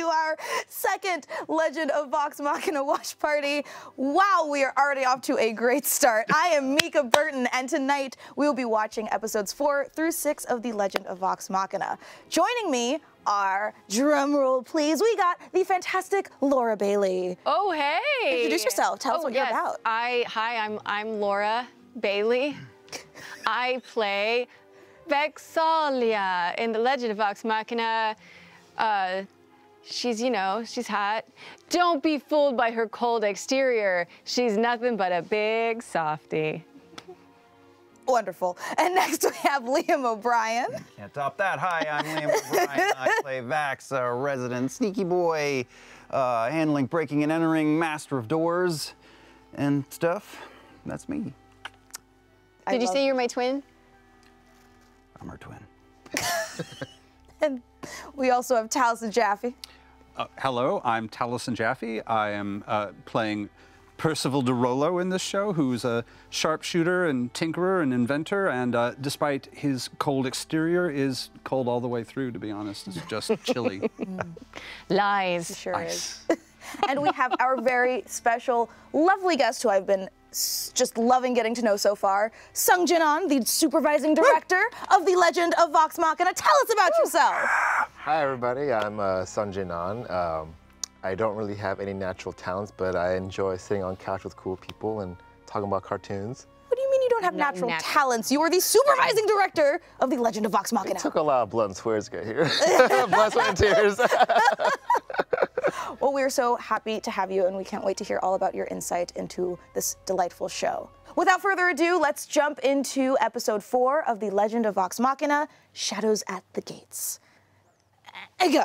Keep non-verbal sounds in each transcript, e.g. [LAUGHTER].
to our second Legend of Vox Machina watch party. Wow, we are already off to a great start. I am Mica Burton, and tonight we will be watching episodes four through six of The Legend of Vox Machina. Joining me are, drumroll please, we got the fantastic Laura Bailey. Oh, hey. Introduce yourself. Tell us Oh, what yes. you're about. I, hi, I'm, I'm Laura Bailey. I play Vex'ahlia in The Legend of Vox Machina. Uh, she's, you know, she's hot. Don't be fooled by her cold exterior. She's nothing but a big softie. Wonderful. And next we have Liam O'Brien. Can't top that. Hi, I'm Liam O'Brien. I [LAUGHS] play Vax, a resident sneaky boy, uh, handling breaking and entering, master of doors, and stuff. That's me. I Did you say you're my twin? I'm her twin. [LAUGHS] And we also have Taliesin Jaffe. Uh, hello, I'm Taliesin Jaffe. I am uh, playing Percival de Rolo in this show, who's a sharpshooter and tinkerer and inventor, and uh, despite his cold exterior, is cold all the way through. To be honest, it's just chilly. [LAUGHS] Lies. Sure Ice. is. [LAUGHS] and we have our very special, lovely guest who I've been just loving getting to know so far, Sung Jin Ahn, the supervising director of The Legend of Vox Machina. Tell us about yourself. Hi, everybody. I'm uh, Sung Jin Ahn. Um, I don't really have any natural talents, but I enjoy sitting on couch with cool people and talking about cartoons. What do you mean you don't have No, natural nat- talents? You are the supervising director of The Legend of Vox Machina. Took a lot of blood and swears to get here. [LAUGHS] blood, sweat, and tears. [LAUGHS] Well, we're so happy to have you, and we can't wait to hear all about your insight into this delightful show. Without further ado, let's jump into episode four of The Legend of Vox Machina Shadows at the Gates. And go.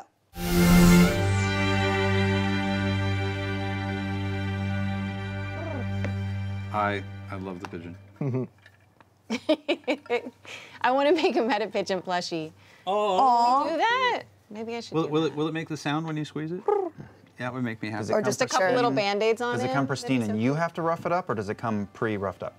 I I love the pigeon. [LAUGHS] I want to make a meta pigeon plushie. Oh. Do that. Maybe I should Will, do will that. it will it make the sound when you squeeze it? Yeah, it would make me happy. Or just a a couple little band-aids on it. Does it. it come pristine and you have to rough it up, or does it come pre-roughed up?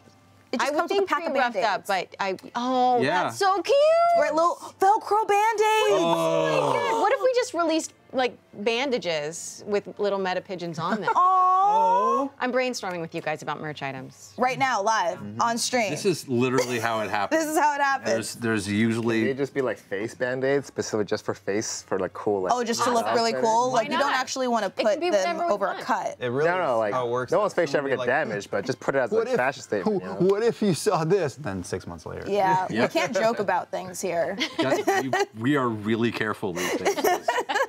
It just I would comes with a think pack of pre-roughed up, but I oh, Yeah. that's so cute. Or little Velcro Band-Aids. Oh God, what if we just released like bandages with little meta pigeons on them? [LAUGHS] Oh, Aww. I'm brainstorming with you guys about merch items. Right now, live, mm-hmm. on stream. This is literally how it [LAUGHS] happens. This is how it happens. There's there's They usually just be like face band-aids, specifically just for face, for like cool. Like, Oh, just to look really cool? Why Like, you don't actually want to put them whatever we over a cut. It really No, no, is like how it works. no one's face should ever get like, damaged, but just put it as a if, fashion statement. You know? what if you saw this? Then six months later. Yeah, we [LAUGHS] can't joke about things here. Yeah, we, we are really careful these days. [LAUGHS]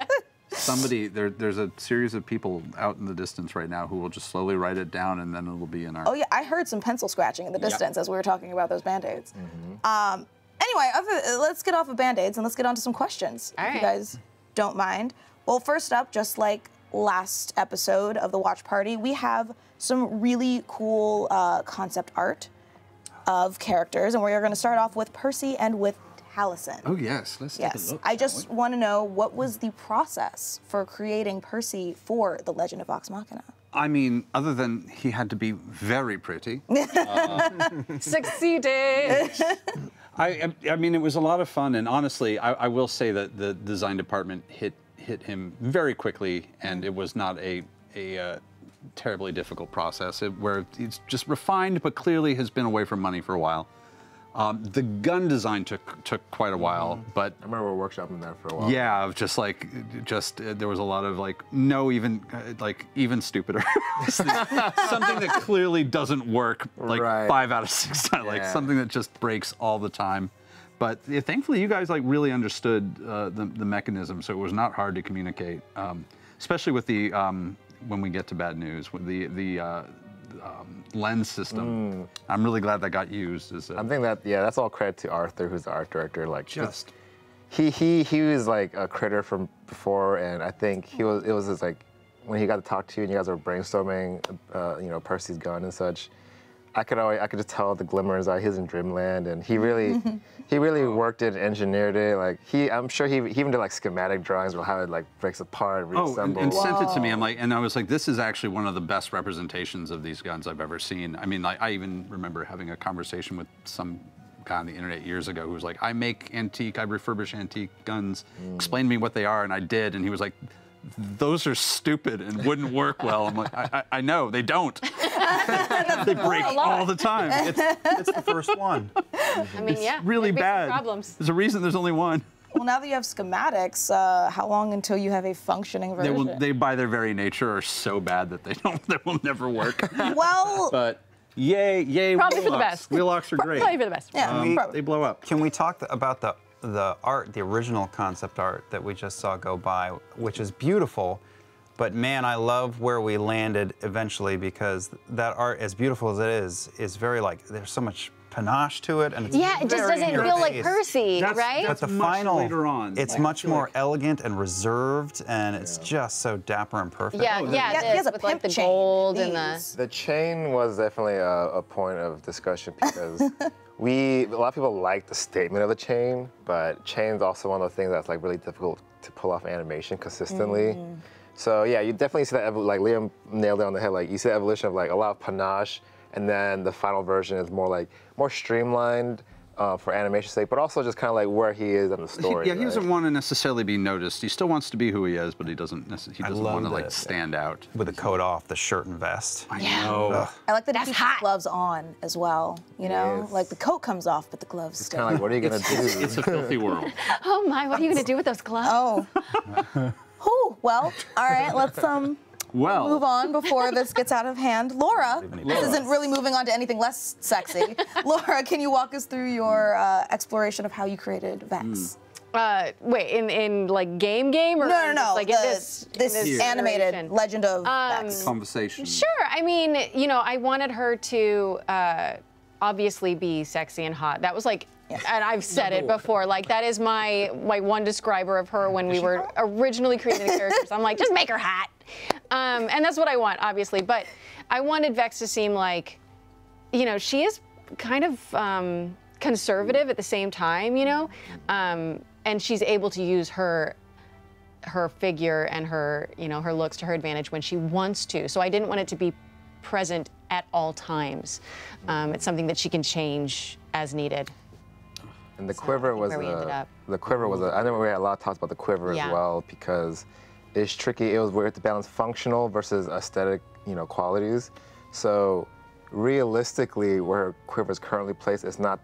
Somebody, there, there's a series of people out in the distance right now who will just slowly write it down, and then it'll be in our. Oh yeah, I heard some pencil scratching in the distance as we were talking about those band-aids. Mm-hmm. Um, anyway, other, let's get off of band-aids and let's get on to some questions, All if you guys don't mind. Well, first up, just like last episode of the watch party, we have some really cool uh, concept art of characters, and we're going to start off with Percy and with Taliesin. Oh yes, let's take Yes, a look. I just we? want to know what was the process for creating Percy for The Legend of Vox Machina? I mean, other than he had to be very pretty. [LAUGHS] Succeeded. [LAUGHS] I, I mean, it was a lot of fun, and honestly, I, I will say that the design department hit hit him very quickly, and it was not a a uh, terribly difficult process. It, where it's just refined, but clearly has been away from money for a while. Um, the gun design took took quite a while, but I remember we were workshopping that for a while. yeah, of just like just uh, there was a lot of like no even uh, like even stupider [LAUGHS] [LAUGHS] something that clearly doesn't work like Right. five out of six times like something that just breaks all the time. But yeah, thankfully, you guys like really understood uh, the the mechanism, so it was not hard to communicate, um, especially with the um, when we get to bad news with the the uh, um, lens system. I'm really glad that got used. As a, I think that yeah, that's all credit to Arthur, who's the art director. Like just he he he was like a critter from before, and I think he was it was just like when he got to talk to you and you guys were brainstorming, uh, you know, Percy's gun and such. I could always I could just tell the glimmers that he was in Dreamland, and he really [LAUGHS] he really worked it, engineered it. Like he, I'm sure he, he even did like schematic drawings of how it like breaks apart, Oh, and, reassembles. and sent it to me. I'm like, and I was like, this is actually one of the best representations of these guns I've ever seen. I mean, like, I even remember having a conversation with some guy on the internet years ago who was like, I make antique, I refurbish antique guns. Mm. Explain to me what they are, and I did, and he was like, those are stupid and wouldn't work well. I'm like, I, I, I know they don't. [LAUGHS] they break all the time. It's It's the first one. I mean, yeah. really there'd be some bad. Problems. There's a reason there's only one. Well, now that you have schematics, uh, how long until you have a functioning They version? will. They by their very nature are so bad that they [LAUGHS] don't. They will never work. [LAUGHS] well, but yay, yay, Probably for the Wheelocks. best. Wheelocks are great. Probably for the best. yeah, Um, probably. They blow up. Can we talk th- about the the art, the original concept art that we just saw go by, which is beautiful, but man, I love where we landed eventually because that art, as beautiful as it is, is very like there's so much panache to it, and it's Yeah, it just doesn't your feel like. Percy, That's- right? that's- But the much final, later on. it's Like, much more like- elegant and reserved, and it's just so dapper and perfect. yeah, Oh, yeah, the- Yeah, this, he has a with like the chain, gold and the. these. The chain was definitely a, a point of discussion because [LAUGHS] we a lot of people like the statement of the chain, but chain's also one of the things that's like really difficult to pull off animation consistently. Mm. So yeah, you definitely see that like Liam nailed it on the head. Like you see the evolution of like a lot of panache, and then the final version is more like more streamlined uh, for animation's sake, but also just kind of like where he is in the story. yeah, he doesn't want to necessarily be noticed. He still wants to be who he is, but he doesn't. necess- He doesn't want to like this. stand out. With the coat off, the shirt and vest. I Yeah. know. I like that he That's keeps hot. gloves on as well. You know, Yes. like the coat comes off, but the gloves It's stay. kind of like, what are you gonna do? It's a filthy [LAUGHS] world. Oh my, what are you gonna do with those gloves? oh. [LAUGHS] Whew, well, all right, let's um Well, move on before this gets out of hand. Laura, this isn't really moving on to anything less sexy. [LAUGHS] Laura, can you walk us through your uh, exploration of how you created Vex? Uh, wait, in in like game game or No, no, no. just, like the- in this in this this animated? Legend of Um, Vex. conversation. Sure. I mean, you know, I wanted her to uh, obviously be sexy and hot. That was like, and I've said it before. Like that is my my one describer of her when we were originally creating the characters. I'm like, just make her hot, um, and that's what I want, obviously. But I wanted Vex to seem like, you know, she is kind of um, conservative at the same time, you know, um, and she's able to use her her figure and her, you know, her looks to her advantage when she wants to. So I didn't want it to be present at all times. Um, it's something that she can change as needed. And the So, quiver was where we ended a, the quiver was a, I know we had a lot of talks about the quiver Yeah. as well because it's tricky. It was weird to balance functional versus aesthetic, you know, qualities. So realistically, where quiver is currently placed, it's not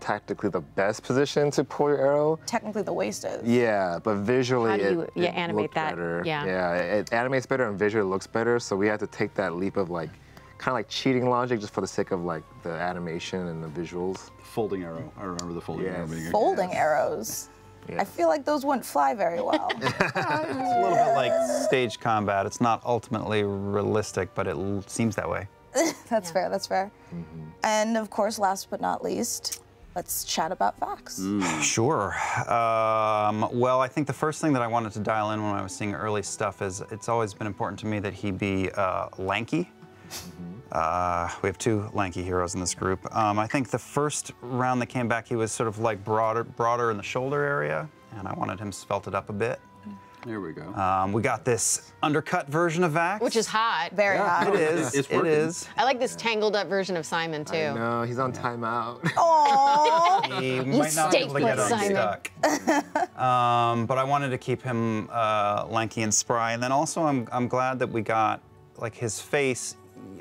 tactically the best position to pull your arrow. Technically, the waist is. Yeah, but visually How do it, you- yeah, it animate that, better. yeah. yeah, it animates better and visually looks better. So we had to take that leap of like, kind of like cheating logic, just for the sake of like the animation and the visuals. Folding arrow. I remember the folding arrow being a- Folding arrows. Yeah. I feel like those wouldn't fly very well. [LAUGHS] It's a little bit like [LAUGHS] stage combat. It's not ultimately realistic, but it l- seems that way. [LAUGHS] that's fair. That's fair. And of course, last but not least, let's chat about Vax. [SIGHS] Sure. Um, well, I think the first thing that I wanted to dial in when I was seeing early stuff is it's always been important to me that he be uh, lanky. Uh, we have two lanky heroes in this group. Um, I think the first round that came back, he was sort of like broader, broader in the shoulder area, and I wanted him svelted up a bit. There we go. Um, we got this undercut version of Vax. Which is hot. Very hot. It is. It's it working. is. I like this tangled up version of Simon too. No, he's on timeout. [LAUGHS] Aww. He might not be able to get put, Simon. unstuck. um, but I wanted to keep him uh, lanky and spry, and then also I'm I'm glad that we got like his face.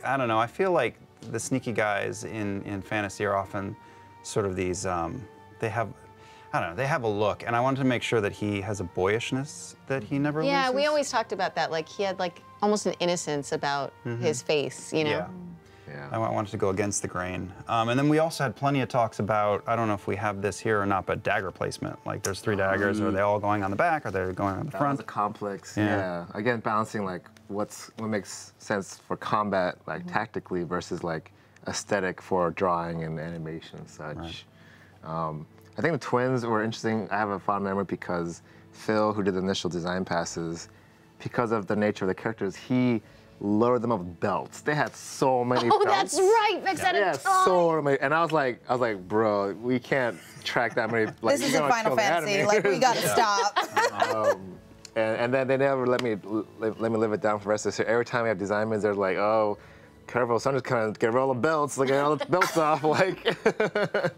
I don't know. I feel like the sneaky guys in in fantasy are often sort of these. Um, they have. I don't know. They have a look, and I wanted to make sure that he has a boyishness that he never Yeah, we always talked about that. Like he had like almost an innocence about his face, you know. Yeah. Yeah. I wanted to go against the grain. Um, and then we also had plenty of talks about, I don't know if we have this here or not, but dagger placement. Like there's three daggers. Are they all going on the back? Or are they going on the That front? was a complex. Yeah. Yeah. Again, balancing like what's what makes sense for combat, like tactically, versus like aesthetic for drawing and animation and such. Um, I think the twins were interesting. I have a fond memory because Phil, who did the initial design passes, because of the nature of the characters, he loaded them up with belts. They had so many [LAUGHS] Oh, belts. that's right. Had Yeah, ton. so many. And I was like, I was like, bro, we can't track that many. Like, This isn't Final Fantasy. Like we gotta [LAUGHS] stop. And, and then they never let me let, let me live it down for the rest of the year. Every time we have design wins, they're like, oh, careful, son, just kind of get rid of all the belts, like get all the belts off, like. [LAUGHS] yeah,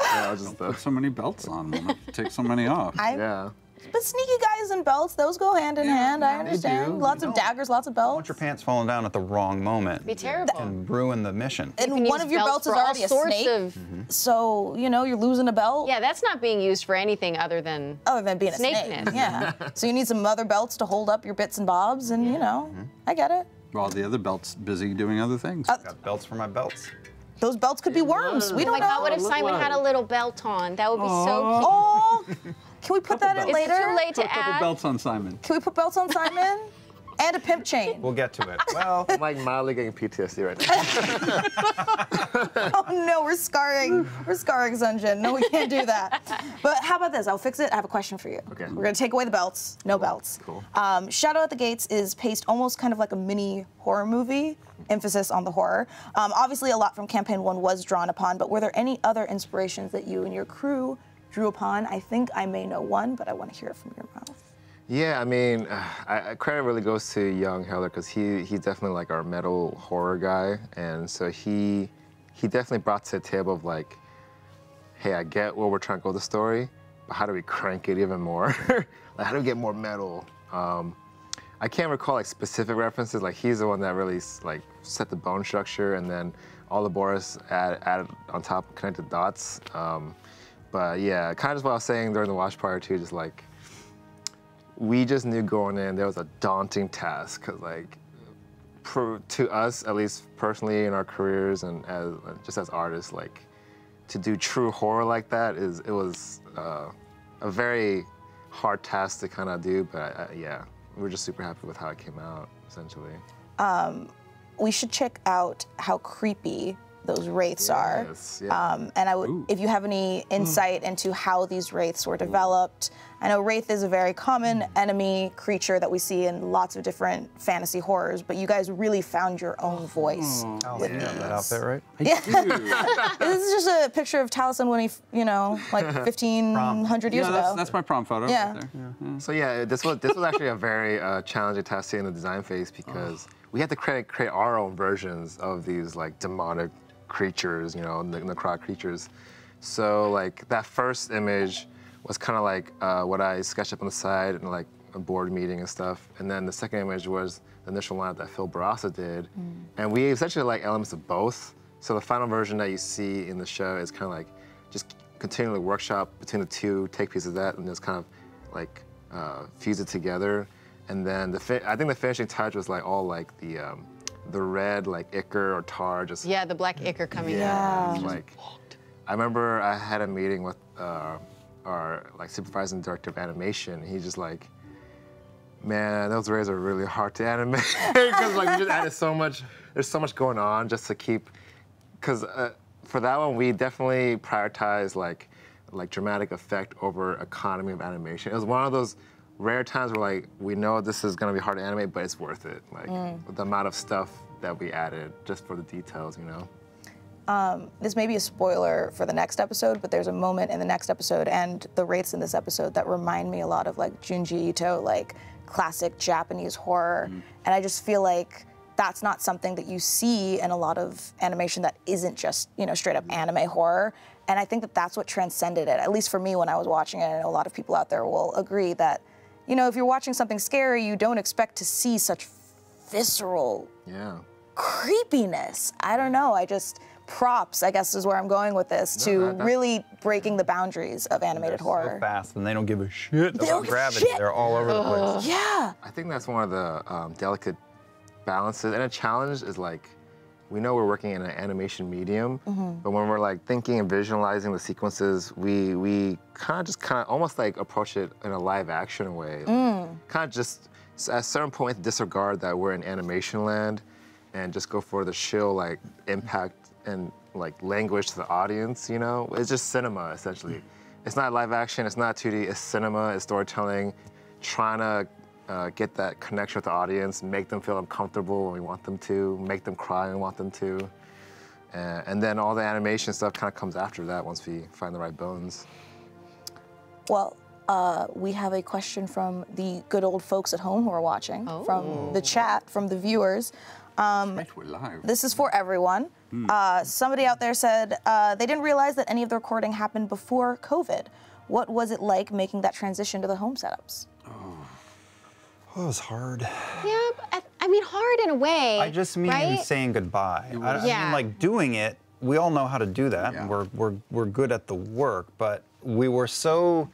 I was just, uh, Put so many belts on. We'll have to take so many off. I yeah. But sneaky guys and belts, those go hand in hand. I understand. do. Lots You of don't daggers, lots of I want belts. your pants falling down at the wrong moment. Be terrible. And ruin the mission. And can one of your belts belts is already a sorts snake. of- mm-hmm. So, you know, you're losing a belt. Yeah, that's not being used for anything other than. Other than being a snake. Snakeness. Yeah. [LAUGHS] so you need some other belts to hold up your bits and bobs, and you know, mm-hmm. I get it. While the other belt's busy doing other things. Uh, Got belts for my belts. Those belts could be worms. We Oh don't my know. God, what if oh, Simon had a little belt on? That would be so cute. Oh, [LAUGHS] can we put that in Is later? it too late Put to a couple add? belts on Simon. Can we put belts on Simon? [LAUGHS] and a pimp chain. We'll get to it. [LAUGHS] Well, I'm like mildly getting PTSD right now. [LAUGHS] Oh no, we're scarring. We're scarring Sung Jin. No, we can't do that. But how about this? I'll fix it. I have a question for you. Okay. We're gonna take away the belts. No belts. Cool. Um, Shadow at the Gates is paced almost kind of like a mini horror movie. Emphasis on the horror. Um, obviously, a lot from Campaign One was drawn upon. But were there any other inspirations that you and your crew drew upon? I think I may know one, but I want to hear it from your mouth. Yeah, I mean, [SIGHS] I, credit really goes to Young Heller because he he's definitely like our metal horror guy, and so he he definitely brought to the table of like, hey, I get where we're trying to go with the story, but how do we crank it even more? [LAUGHS] like, how do we get more metal? Um, I can't recall like specific references. Like he's the one that really like set the bone structure, and then all the Boris add, added on top connected dots. Um, but yeah, kind of just what I was saying during the watch party too, just like we just knew going in there was a daunting task because like to us at least personally in our careers and as just as artists like to do true horror like that is it was uh, a very hard task to kind of do but uh, yeah we're just super happy with how it came out essentially. We should check out how creepy those wraiths are. Yes, yeah. Um, and I would, if you have any insight into how these wraiths were developed, I know wraith is a very common enemy creature that we see in lots of different fantasy horrors, but you guys really found your own voice with yeah, these. that outfit, right? Yeah. [LAUGHS] This is just a picture of Taliesin when he, you know, like [LAUGHS] 1500 years yeah, ago. that's, that's my prom photo Yeah. right there. Yeah. So yeah, this was this was actually a very uh, challenging task in the design phase because we had to create create our own versions of these like demonic creatures, you know, ne- necrotic creatures. So like that first image was kind of like uh, what I sketched up on the side and like a board meeting and stuff, and then the second image was the initial lineup that Phil Barassa did, and we essentially like elements of both. So the final version that you see in the show is kind of like just continually workshop between the two, take pieces of that, and just kind of like uh, fuse it together. And then the fi- I think the finishing touch was like all like the um, the red like ichor or tar just Yeah, the black ichor coming Yeah. out. like I remember I had a meeting with uh, our like supervising director of animation. He's just like, man, those wraiths are really hard to animate [LAUGHS] because like we just added so much. There's so much going on just to keep. Because uh, for that one, we definitely prioritize like like dramatic effect over economy of animation. It was one of those rare times where like we know this is gonna be hard to animate, but it's worth it. Like mm. the amount of stuff that we added just for the details, you know. Um, this may be a spoiler for the next episode, but there's a moment in the next episode and the wraiths in this episode that remind me a lot of like Junji Ito, like classic Japanese horror. Mm-hmm. And I just feel like that's not something that you see in a lot of animation that isn't just, you know, straight up mm-hmm. anime horror. And I think that that's what transcended it, at least for me when I was watching it. And a lot of people out there will agree that, you know, if you're watching something scary, you don't expect to see such visceral Yeah. creepiness. I don't know. I just props, I guess, is where I'm going with this to that- that- really breaking the boundaries of animated So horror. fast, and they don't give a shit don't about gravity. shit. They're all over the place. Yeah. I think that's one of the um, delicate balances and a challenge is like we know we're working in an animation medium, mm-hmm. but when we're like thinking and visualizing the sequences, we we kind of just kind of almost like approach it in a live action way. Mm. Kind of just at a certain point disregard that we're in animation land and just go for the chill like impact and like language to the audience. You know, it's just cinema essentially. It's not live action. It's not 2D. It's cinema. It's storytelling. Trying to uh, get that connection with the audience, make them feel uncomfortable when we want them to, make them cry when we want them to. Uh, and then all the animation stuff kind of comes after that once we find the right bones. Well, uh, we have a question from the good old folks at home who are watching, from the chat, from the viewers. Right, we're live. This is for everyone. Uh, somebody out there said uh, they didn't realize that any of the recording happened before COVID. What was it like making that transition to the home setups? Oh, it was hard. Yeah, but I, I mean, hard in a way. I just mean right? saying goodbye. I, I Yeah. mean, like doing it. We all know how to do that. Yeah. and We're we're we're good at the work, but we were so.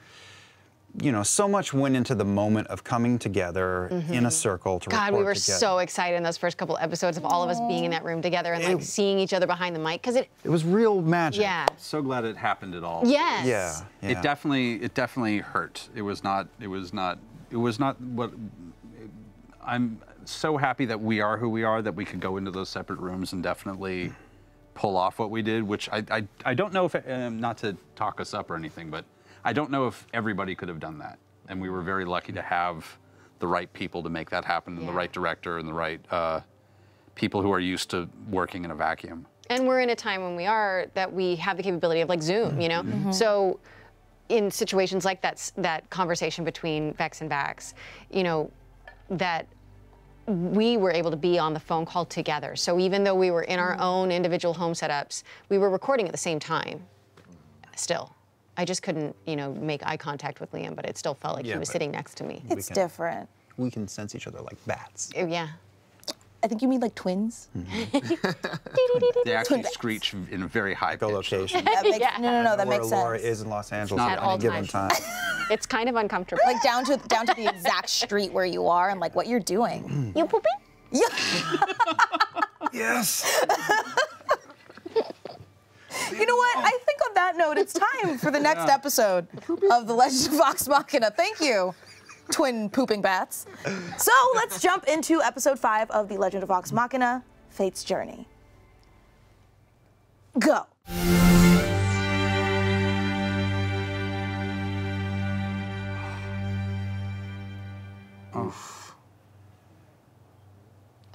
You know, so much went into the moment of coming together in a circle to Mm-hmm. God, record we were together. so excited in those first couple episodes of all of us being in that room together and like seeing each other behind the mic because it. It was real magic. Yeah. So glad it happened at all. Yes. Yeah. yeah. It definitely, it definitely hurt. It was not, it was not, it was not what. I'm so happy that we are who we are, that we could go into those separate rooms and definitely pull off what we did. Which I, I, I don't know if, um, not to talk us up or anything, but I don't know if everybody could have done that. And we were very lucky to have the right people to make that happen, and the right director, and the right uh, people who are used to working in a vacuum. And we're in a time when we are that we have the capability of like Zoom, you know? So in situations like that, that conversation between Vex and Vax, you know, that we were able to be on the phone call together. So even though we were in our mm. own individual home setups, we were recording at the same time still. I just couldn't, you know, make eye contact with Liam, but it still felt like Yeah, he was sitting next to me. It's can- different. we can sense each other like bats. Oh, yeah. I think you mean like twins. Mm-hmm. [LAUGHS] [LAUGHS] They actually screech in a very high pitch. Echolocation. That makes, Yeah. No, no, no, that Where makes Laura is in Los Angeles not at all any given time. time. [LAUGHS] It's kind of uncomfortable. Like down to down to the exact street where you are and like what you're doing. Mm. you pooping? Yeah. yes. You know what? I think on that note, it's time for the next episode of The Legend of Vox Machina. Thank you, twin pooping bats. So let's jump into episode five of The Legend of Vox Machina Fate's Journey. Go.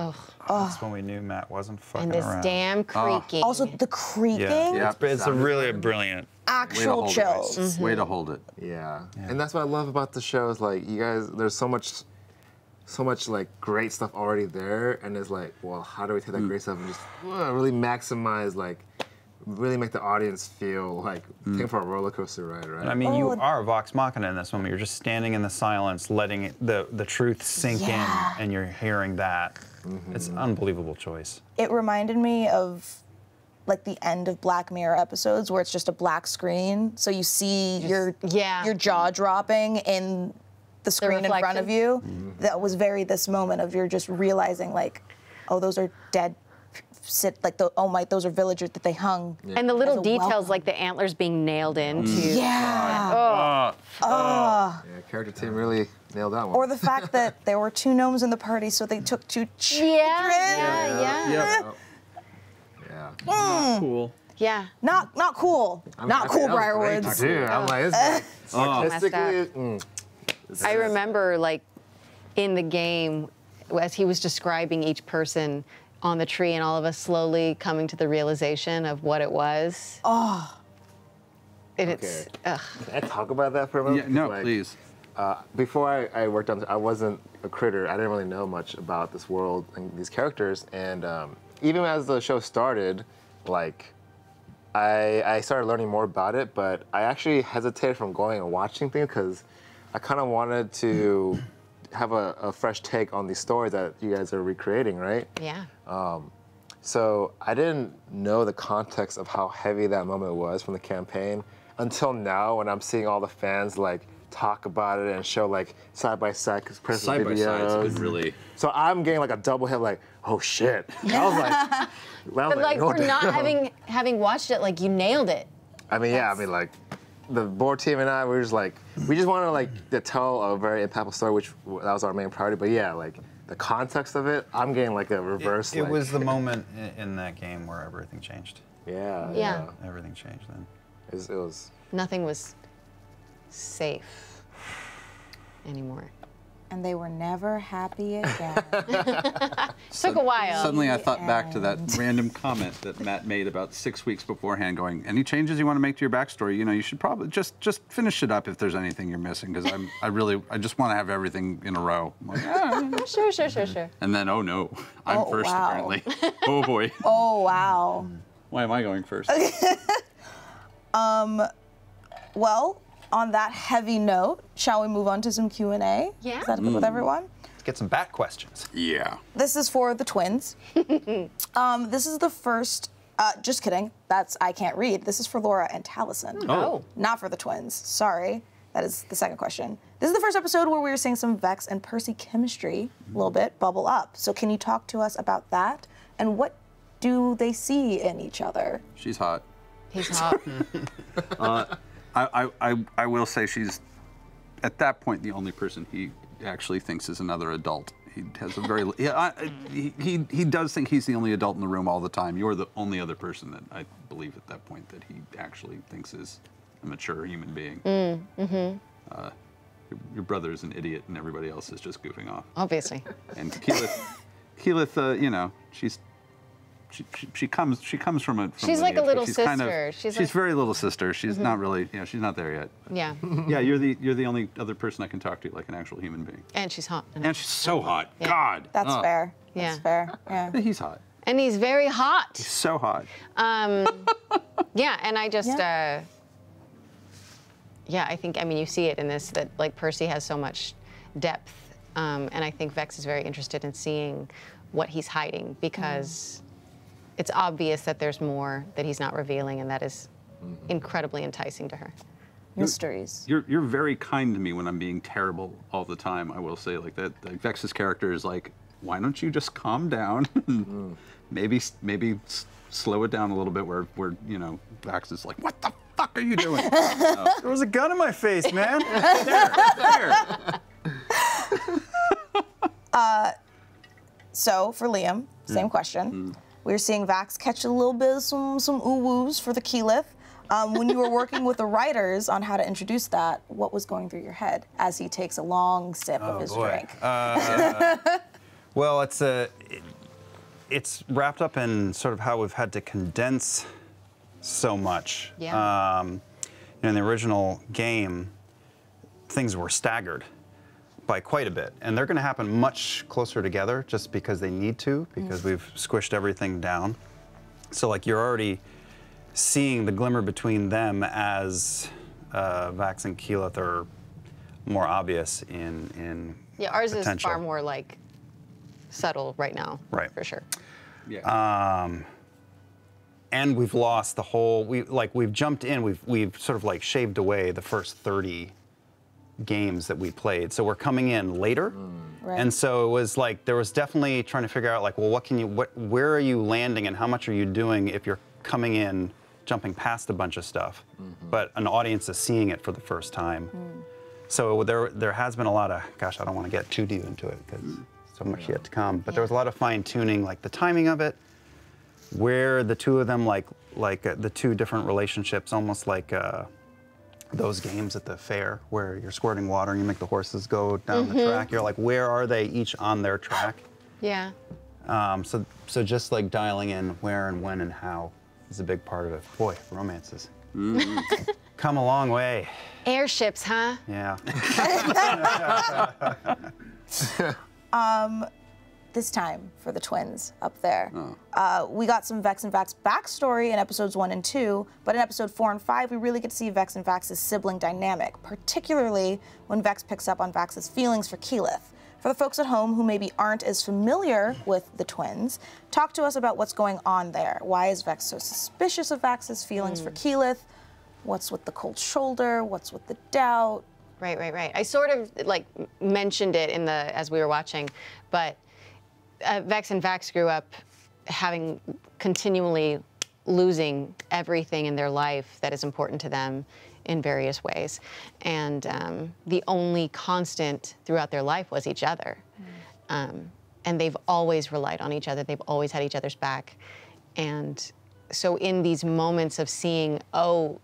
Ugh. That's when we knew Matt wasn't fucking around. And this around. damn creaking. Also, the creaking, yeah, Yeah. it's, it's a really brilliant. Way to actual hold chills. it. Way to hold it. Yeah. And that's what I love about the show is like you guys there's so much so much like great stuff already there and it's like, well, how do we take that great stuff and just uh, really maximize like really make the audience feel like take them for a roller coaster ride, right? I mean, you Oh. are Vox Machina in this moment. You're just standing in the silence, letting it, the, the truth sink Yeah. in, and you're hearing that. Mm-hmm. It's an unbelievable choice. It reminded me of like the end of Black Mirror episodes where it's just a black screen, so you see your yeah. your jaw dropping in the screen in front of you. Mm-hmm. That was very this moment of you're just realizing like, oh, those are dead. Sit like the oh my, those are villagers that they hung. and the little details, welcome. like the antlers being nailed into. Yeah. Uh, yeah, character team really nailed that one. Or the fact that [LAUGHS] there were two gnomes in the party, so they took two children. Yeah, yeah, yeah. yeah. yeah. Cool. Yeah. Not not cool. I mean, not I cool, think that was great to Briarwoods. do. I'm like, it's [LAUGHS] [LAUGHS] Messed artistically, up. mm, I remember, like, in the game, as he was describing each person on the tree, and all of us slowly coming to the realization of what it was. Oh. And it's, ugh. Can I talk about that for a moment? Yeah, no, Like, please. Uh, before I, I worked on, I wasn't a critter. I didn't really know much about this world and these characters. And um, even as the show started, like, I, I started learning more about it. But I actually hesitated from going and watching things because I kind of wanted to [CLEARS THROAT] have a, a fresh take on these stories that you guys are recreating, right? Yeah. Um, so I didn't know the context of how heavy that moment was from the campaign until now when I'm seeing all the fans like talk about it and show like side by side comparison Side by side's videos. really. So I'm getting like a double hit like, oh shit. [LAUGHS] I was like, I was But, like, oh, for not [LAUGHS] having having watched it, like, you nailed it. I mean, yeah, I mean like the board team and I we were just like we just wanted like to tell a very impactful story, which that was our main priority. But yeah, like the context of it, I'm getting like a reverse. It, it like- was the [LAUGHS] moment in, in that game where everything changed. Yeah. Yeah. Everything changed then. It was, it was Nothing was safe anymore. And they were never happy [LAUGHS] again. [LAUGHS] Took a while. Suddenly, I thought back to that random comment that Matt made about six weeks beforehand, going, "Any changes you want to make to your backstory? You know, you should probably just just finish it up if there's anything you're missing, because I'm I really I just want to have everything in a row." I'm like, "Ah." [LAUGHS] Sure, sure, sure, sure. And then, oh no, I'm Oh, first wow. apparently. oh boy, oh wow. why am I going first? um Well, on that heavy note, shall we move on to some Q&A? Yeah. Is that good with everyone? Let's get some bat questions. Yeah. This is for the twins. [LAUGHS] um, this is the first. Uh, just kidding. That's I can't read. This is for Laura and Taliesin. Oh. Not for the twins. Sorry. That is the second question. This is the first episode where we were seeing some Vex and Percy chemistry a little bit bubble up. So can you talk to us about that and what do they see in each other? She's hot. He's hot. I, [LAUGHS] I, I, I will say she's, at that point, the only person he actually thinks is another adult. He has a very, yeah, I, he, he, he does think he's the only adult in the room all the time. You're the only other person that I believe at that point that he actually thinks is a mature human being. Mm-hmm. uh, your, your brother is an idiot and everybody else is just goofing off. Obviously. And Keyleth, Keyleth, uh, you know, she's she, she, she comes she comes from a. From She's like a little she's kind of- sister. She's She's, like- very little sister. She's not really, you know, she's not there yet. [LAUGHS] Yeah. yeah, you're the you're the only other person I can talk to like an actual human being. And she's hot. And she's so hot. Yeah. God. That's Ugh. fair. That's Yeah. fair. Yeah. He's hot. And he's very hot. He's So hot. Um, [LAUGHS] yeah, and I just, Yeah. uh, yeah, I think, I mean, you see it in this that like Percy has so much depth, um, and I think Vex is very interested in seeing what he's hiding because it's obvious that there's more that he's not revealing, and that is mm-hmm. incredibly enticing to her. Mysteries. You're you're very kind to me when I'm being terrible all the time. I will say like that. Like Vex's character is like, why don't you just calm down? [LAUGHS] Hmm. maybe maybe s- slow it down a little bit. Where where you know Vex is like, what the fuck are you doing? [LAUGHS] Uh, there was a gun in my face, man. [LAUGHS] there. Uh, so for Liam, same hmm. question. Hmm. We're seeing Vax catch a little bit of some some ooh woos for the Keyleth. Um, when you were working with the writers on how to introduce that, what was going through your head as he takes a long sip of his boy. drink? [LAUGHS] Well, it's a, it- it's wrapped up in sort of how we've had to condense so much. Yeah. Um, in the original game, things were staggered by quite a bit, and they're going to happen much closer together just because they need to, because we've squished everything down. So, like, you're already seeing the glimmer between them as uh, Vax and Keyleth are more obvious in in Yeah, ours is far more like subtle right now. Right. For sure. Yeah. Um, and we've lost the whole we like we've jumped in we've we've sort of like shaved away the first 30 games that we played. So we're coming in later. Right. and so it was like there was definitely trying to figure out like well what can you what where are you landing and how much are you doing if you're coming in jumping past a bunch of stuff but an audience is seeing it for the first time. So there there has been a lot of gosh i don't want to get too deep into it because so much yet to come but there was a lot of fine tuning like the timing of it where the two of them like like uh, the two different relationships almost like uh, those games at the fair where you're squirting water and you make the horses go down the mm-hmm. track you're like where are they each on their track? Yeah. um, so so just like dialing in where and when and how is a big part of it. Boy romances. Mm. [LAUGHS] Come a long way. Airships, huh? yeah [LAUGHS] [LAUGHS] um, this time for the twins up there. Uh, we got some Vex and Vax backstory in episodes one and two, but in episode four and five, we really get to see Vex and Vax's sibling dynamic, particularly when Vex picks up on Vax's feelings for Keyleth. For the folks at home who maybe aren't as familiar with the twins, talk to us about what's going on there. Why is Vex so suspicious of Vax's feelings for Keyleth? What's with the cold shoulder? What's with the doubt? Right, right, right. I sort of like mentioned it in the as we were watching, but uh, Vex and Vax grew up having continually losing everything in their life that is important to them in various ways, and um, the only constant throughout their life was each other. Um, and they've always relied on each other. They've always had each other's back, and so in these moments of seeing, oh,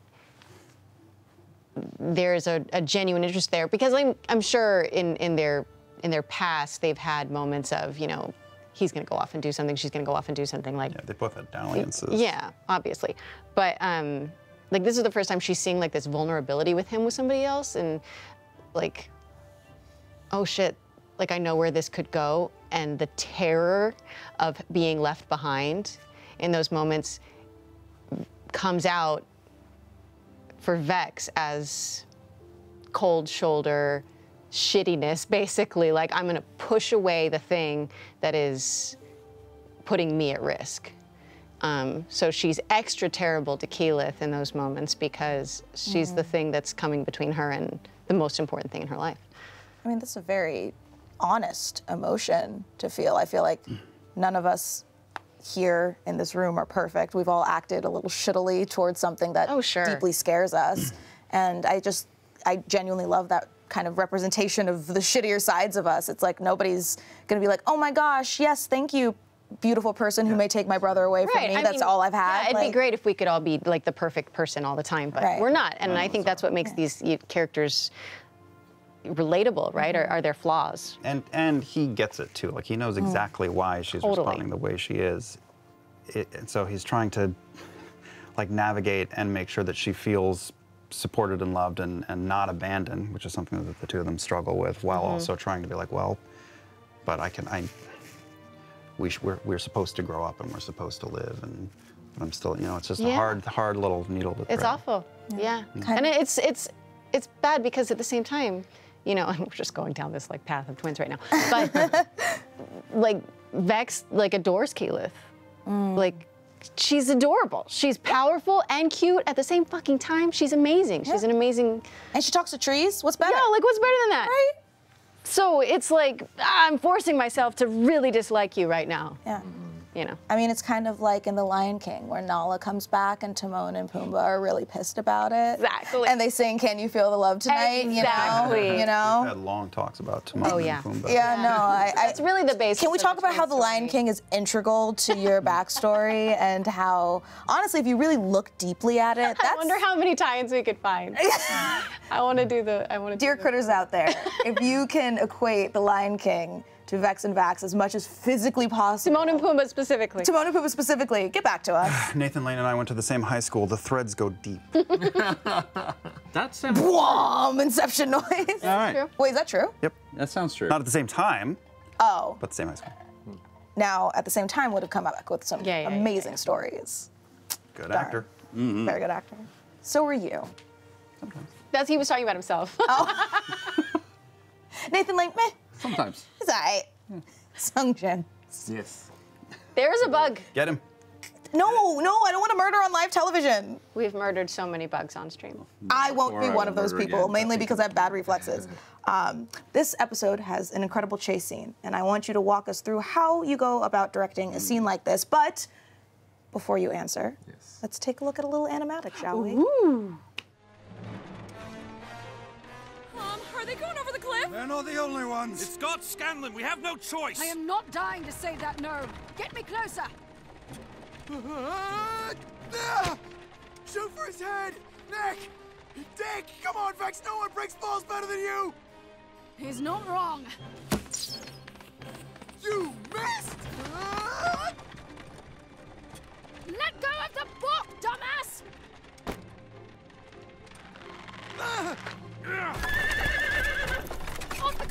there's a, a genuine interest there because I'm, I'm sure in, in their in their past they've had moments of you know he's going to go off and do something she's going to go off and do something like they both had dalliances yeah obviously. But um like this is the first time she's seeing like this vulnerability with him with somebody else and like oh shit like I know where this could go. And the terror of being left behind in those moments comes out for Vex as cold shoulder shittiness, basically. Like, I'm going to push away the thing that is putting me at risk. Um, so she's extra terrible to Keyleth in those moments because she's the thing that's coming between her and the most important thing in her life. I mean, that's a very honest emotion to feel. I feel like none of us here in this room are perfect. We've all acted a little shittily towards something that Oh, sure. deeply scares us. [CLEARS THROAT] and I just, I genuinely love that kind of representation of the shittier sides of us. It's like nobody's gonna be like, oh my gosh, yes, thank you, beautiful person who may take my brother away from me. I That's mean, all I've had. Yeah, it'd be great if we could all be like the perfect person all the time, but Right. we're not. And I think that's what makes these characters relatable, right? Mm-hmm. Are, are their flaws? And and he gets it too. Like he knows exactly why she's Totally. responding the way she is. It, and so he's trying to like navigate and make sure that she feels supported and loved and, and not abandoned, which is something that the two of them struggle with, while mm-hmm. also trying to be like, well, but I can I we sh- we're, we're supposed to grow up and we're supposed to live and but I'm still you know it's just a hard hard little needle to It's awful. Yeah. Mm-hmm. And it's it's it's bad because at the same time, you know, [LAUGHS] and we're just going down this like path of twins right now. But [LAUGHS] like Vex like adores Keyleth. Mm. Like she's adorable. She's powerful and cute at the same fucking time. She's amazing. She's an amazing and she talks to trees. What's better? Yeah, like what's better than that? right? So it's like I'm forcing myself to really dislike you right now. Yeah. You know. I mean, it's kind of like in The Lion King, where Nala comes back and Timon and Pumbaa are really pissed about it. Exactly. And they sing, "Can you feel the love tonight?" Exactly. You know. You We've had long talks about Timon Oh, and yeah. Pumbaa. Yeah. No. I. I It's really the basis. can we talk about how The Lion. King is integral to your backstory [LAUGHS] and how, honestly, if you really look deeply at it, that's. I wonder how many tie-ins we could find. [LAUGHS] I want to do the. I want to. Dear critters out there, [LAUGHS] if you can equate The Lion King to Vex and Vax as much as physically possible. Timon and Pumbaa specifically. Timon and Pumbaa specifically, get back to us. [SIGHS] Nathan Lane and I went to the same high school. The threads go deep. [LAUGHS] That sounds. Wham! Inception noise. All right. Wait, is that true? Yep. That sounds true. Not at the same time, Oh. but the same high school. now at the same time would have come back with some Yeah, yeah, yeah, amazing stories. Good actor. Mm-hmm. Very good actor. So were you. Sometimes. That's he was talking about himself. Oh. [LAUGHS] Nathan Lane, meh, Sometimes. it's alright. Sung Jin. Yes. There's a bug. Get him. No, no, I don't want to murder on live television. We've murdered so many bugs on stream. I won't be Or I one of those people, again. mainly because I have bad reflexes. Um, this episode has an incredible chase scene, and I want you to walk us through how you go about directing a scene like this. But before you answer, Yes. let's take a look at a little animatic, shall we? Um, They're not the only ones. It's Scott Scanlan. We have no choice. I am not dying to say that, no. Get me closer. Shoot for his head! Nick! Dick! Come on, Vex! No one breaks balls better than you! He's not wrong. You missed! [LAUGHS] Let go of the book, dumbass! [LAUGHS]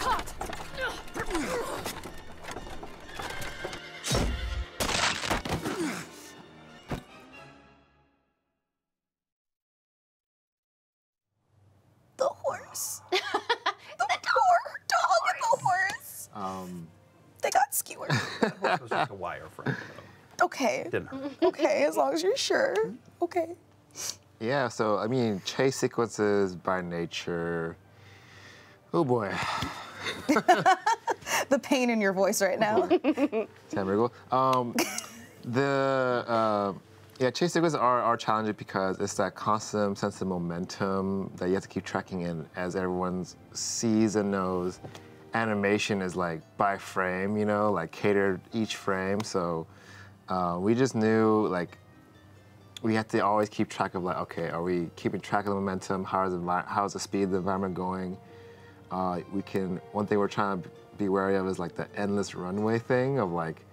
Off the! The horse. [LAUGHS] the poor dog and the horse. Um, They got skewered. [LAUGHS] It was just a wire frame. Okay. Didn't hurt. Okay, as long as you're sure. Okay. yeah, so I mean, chase sequences by nature. Oh boy, [LAUGHS] The pain in your voice right now. [LAUGHS] Um, the uh, yeah, chase sequences are, are challenging because it's that constant sense of momentum that you have to keep tracking in as everyone sees and knows. Animation is like by frame, you know, like catered each frame. So uh, we just knew like we had to always keep track of like, okay, are we keeping track of the momentum? How is the how is the speed of the environment going? Uh, we can one thing we're trying to be wary of is like the endless runway thing of like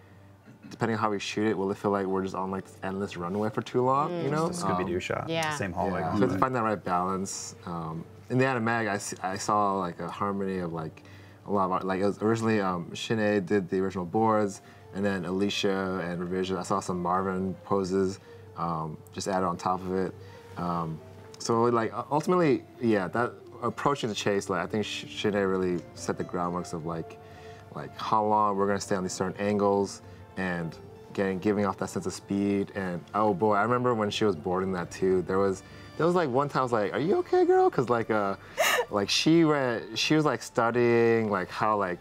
depending on how we shoot it, will it feel like we're just on like this endless runway for too long? You know, The Scooby Doo Um, shot. yeah. Same hallway. yeah, going so we have to find that right balance. Um, in the animatic, I, I saw like a harmony of like a lot of art. Like it was originally um, Shanae did the original boards, and then Alicia and revision. I saw some Marvin poses um, just added on top of it. Um, so like ultimately, yeah, that approaching the chase, like I think Sh- Shanae really set the groundworks of like, like how long we're gonna stay on these certain angles and getting giving off that sense of speed. And oh boy, I remember when she was boarding that too. There was there was like one time I was like, "Are you okay, girl?" Because like uh, [LAUGHS] like she went, she was like studying like how like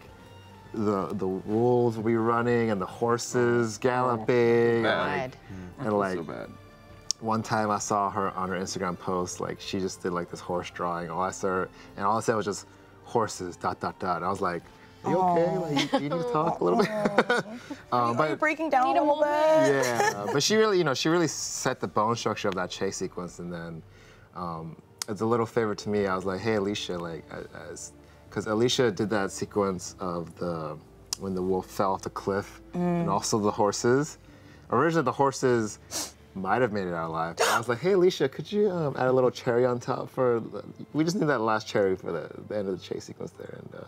the the wolves would be running and the horses galloping. and, like, God. and like so bad. One time I saw her on her Instagram post, like she just did like this horse drawing. All I saw, and all I said was just horses, dot dot dot. And I was like, "Are you okay? Like, you, you need to [LAUGHS] talk a little bit." [LAUGHS] um, Are you but breaking down Need a a little bit? [LAUGHS] yeah, but she really, you know, she really set the bone structure of that chase sequence, and then um, it's a little favor to me. I was like, "Hey, Alicia, like, because Alicia did that sequence of the when the wolf fell off the cliff, and also the horses. Originally, the horses might have made it out alive. I was like, "Hey, Alicia, could you um, add a little cherry on top for? The, we just need that last cherry for the, the end of the chase sequence there." And uh,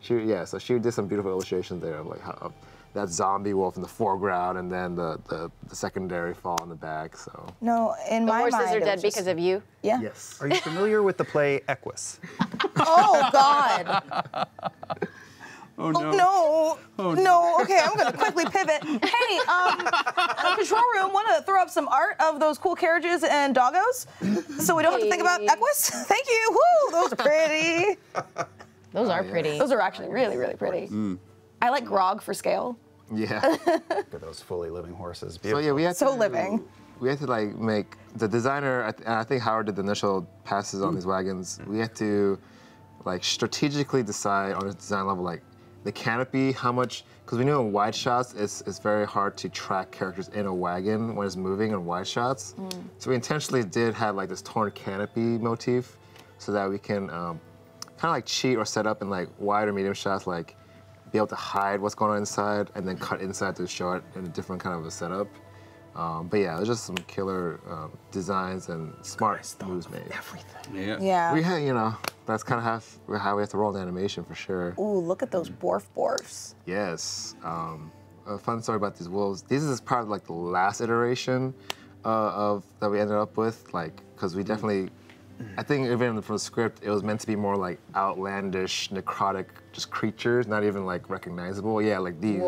she, yeah, so she did some beautiful illustrations there of like how of that zombie wolf in the foreground, and then the, the, the secondary fall in the back. So No, in The my horses are dead just- because of you. yeah. yes. Are you familiar with the play Equus? [LAUGHS] Oh God. [LAUGHS] Oh Oh, no. no. Okay, I'm gonna quickly pivot. Hey, um, control room, want to throw up some art of those cool carriages and doggos, so we don't have to think about Hey. Equus. [LAUGHS] Thank you. Woo, those are pretty. Those are pretty. Those are actually really, really pretty. I like grog for scale. Yeah. [LAUGHS] Look at those fully living horses. so yeah, we had So to, living. We had to like make the designer. I th- and I think Howard did the initial passes on these wagons. We had to like strategically decide on a design level, like the canopy, how much, because we knew in wide shots it's it's very hard to track characters in a wagon when it's moving in wide shots. So we intentionally did have like this torn canopy motif, so that we can um, kind of like cheat or set up in like wide or medium shots, like be able to hide what's going on inside and then cut inside to show it in a different kind of a setup. Um, but yeah, there's just some killer um, designs and smart moves made. Everything. Yeah. Yeah. We had, you know, that's kind of how, how we have to roll the animation for sure. Ooh, look at those borf borfs. Yes. Um, a fun story about these wolves. This is probably like the last iteration uh, of that we ended up with, like, because we definitely, I think even from the script, it was meant to be more like outlandish, necrotic, just creatures, not even like recognizable. Yeah, like these.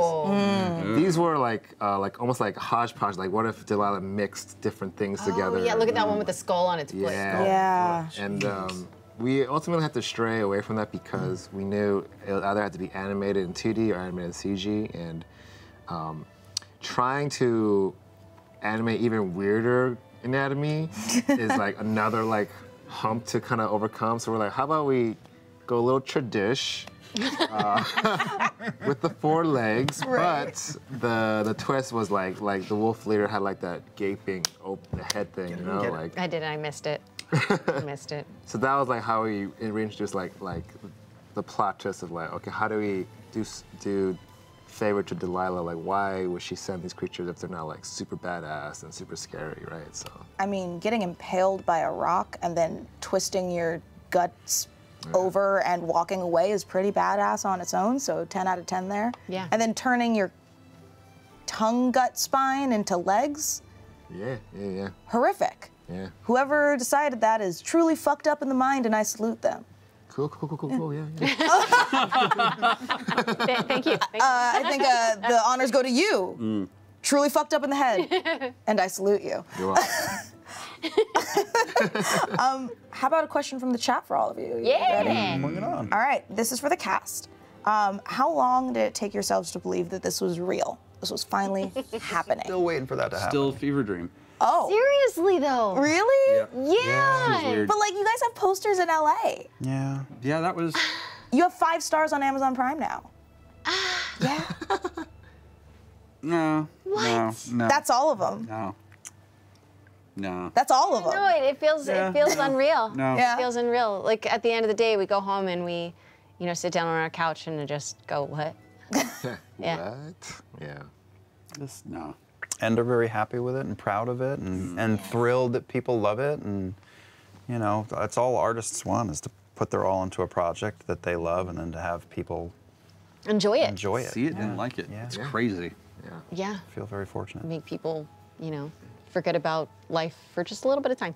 These were like, uh, like almost like hodgepodge. Like, what if Delilah mixed different things together? Oh, yeah, look at that one with the skull on its foot. Yeah. Yeah. And um, we ultimately had to stray away from that because we knew it either had to be animated in 2D or animated in CG. And um, trying to animate even weirder anatomy [LAUGHS] is like another like hump to kind of overcome. So we're like, how about we go a little tradish uh, [LAUGHS] with the four legs, but the the twist was like like the wolf leader had like that gaping open the head thing, you know, like I did. I missed it. I [LAUGHS] missed it. so that was like how we reintroduced like like the plot twist of like okay how do we do do favor to Delilah like why would she send these creatures if they're not like super badass and super scary right so I mean, getting impaled by a rock and then twisting your guts over and walking away is pretty badass on its own. So 10 out of 10 there. Yeah. And then turning your tongue gut spine into legs, yeah yeah yeah horrific. yeah Whoever decided that is truly fucked up in the mind, and I salute them. Cool cool cool cool cool yeah, yeah. [LAUGHS] Th- thank you. Thank Uh, I think uh, the honors go to you. Truly fucked up in the head, [LAUGHS] and I salute you. You're welcome. [LAUGHS] How about a question from the chat for all of you? you. You? Yeah. Bring it on. All right, this is for the cast. Um, how long did it take yourselves to believe that this was real? This was finally happening. Still waiting for that to happen. Still fever dream. Oh, Seriously though. really? Yeah. Weird. But like, you guys have posters in LA. Yeah. Yeah, that was. You have five stars on Amazon Prime now. Ah [SIGHS] yeah, [LAUGHS] No. No. No. that's all of them. No. No. That's all of them. No, it, it feels Yeah. it feels unreal. No. Yeah. It feels unreal. Like at the end of the day, we go home and we, you know, sit down on our couch and just go, what? [LAUGHS] Yeah. what yeah Just no. And are very happy with it and proud of it and, mm. and thrilled that people love it. And, you know, that's all artists want is to put their all into a project that they love and then to have people Enjoy it. enjoy it. See it, didn't like it. Yeah. It's Yeah. crazy. yeah Yeah. feel very fortunate. Make people, you know, forget about life for just a little bit of time.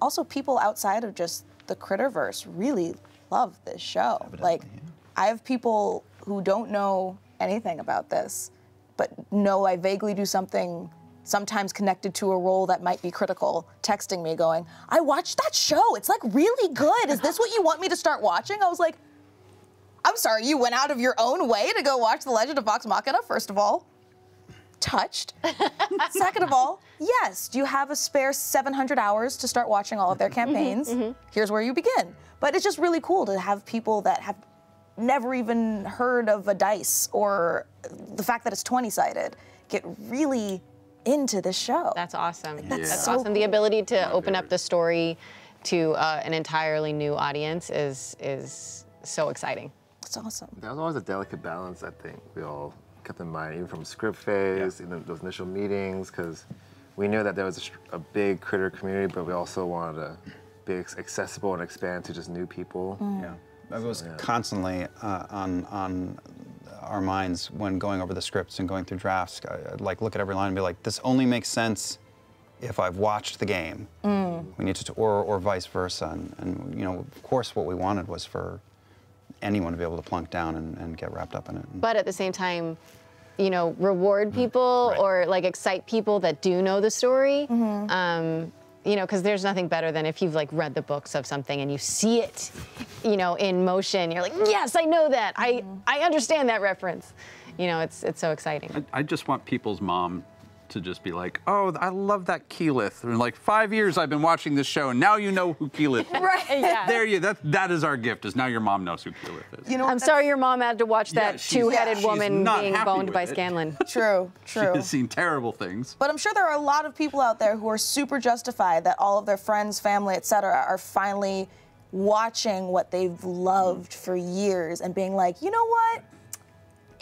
Also, people outside of just the the Critterverse really love this show. like, I have people who don't know anything about this, but know I vaguely do something sometimes connected to a role that might be critical, texting me going, I watched that show. It's like really good. Is this what you want me to start watching? I was like, I'm sorry, you went out of your own way to go watch The Legend of Vox Machina, first of all. Touched. [LAUGHS] Second of all, yes, do you have a spare 700 hours to start watching all of their mm-hmm, mm-hmm, campaigns? Mm-hmm. Here's where you begin. But it's just really cool to have people that have never even heard of a dice or the fact that it's 20 sided get really into this show. That's awesome. that's That's so awesome. The ability to open up the story to uh, an entirely new audience is is so exciting. It's awesome. That was always a delicate balance, I think, we all kept in mind, even from script phase, you know, those initial meetings, because we knew that there was a, a big critter community, but we also wanted to be accessible and expand to just new people. Yeah, that was constantly uh, on on our minds when going over the scripts and going through drafts. I- I'd like look at every line and be like, this only makes sense if I've watched the game. We need to, or or vice versa. And, and you know, of course, what we wanted was for anyone to be able to plunk down and, and get wrapped up in it. But at the same time, you know, reward people Right. or like excite people that do know the story. Mm-hmm. Um, you know, because there's nothing better than if you've like read the books of something and you see it, you know, in motion. You're like, yes, I know that. I mm-hmm. I understand that reference. You know, it's it's so exciting. I just want people's mom to just be like, oh, I love that Keyleth. And like five years I've been watching this show, and now you know who Keyleth is. [LAUGHS] Right. [LAUGHS] Yeah. There you. That that is our gift. Is now your mom knows who Keyleth is. You know, I'm sorry your mom had to watch that she's- two-headed she's woman being boned by it. Scanlan. [LAUGHS] True, She true. has seen terrible things. But I'm sure there are a lot of people out there who are super justified that all of their friends, family, etc., are finally watching what they've loved for years and being like, you know what?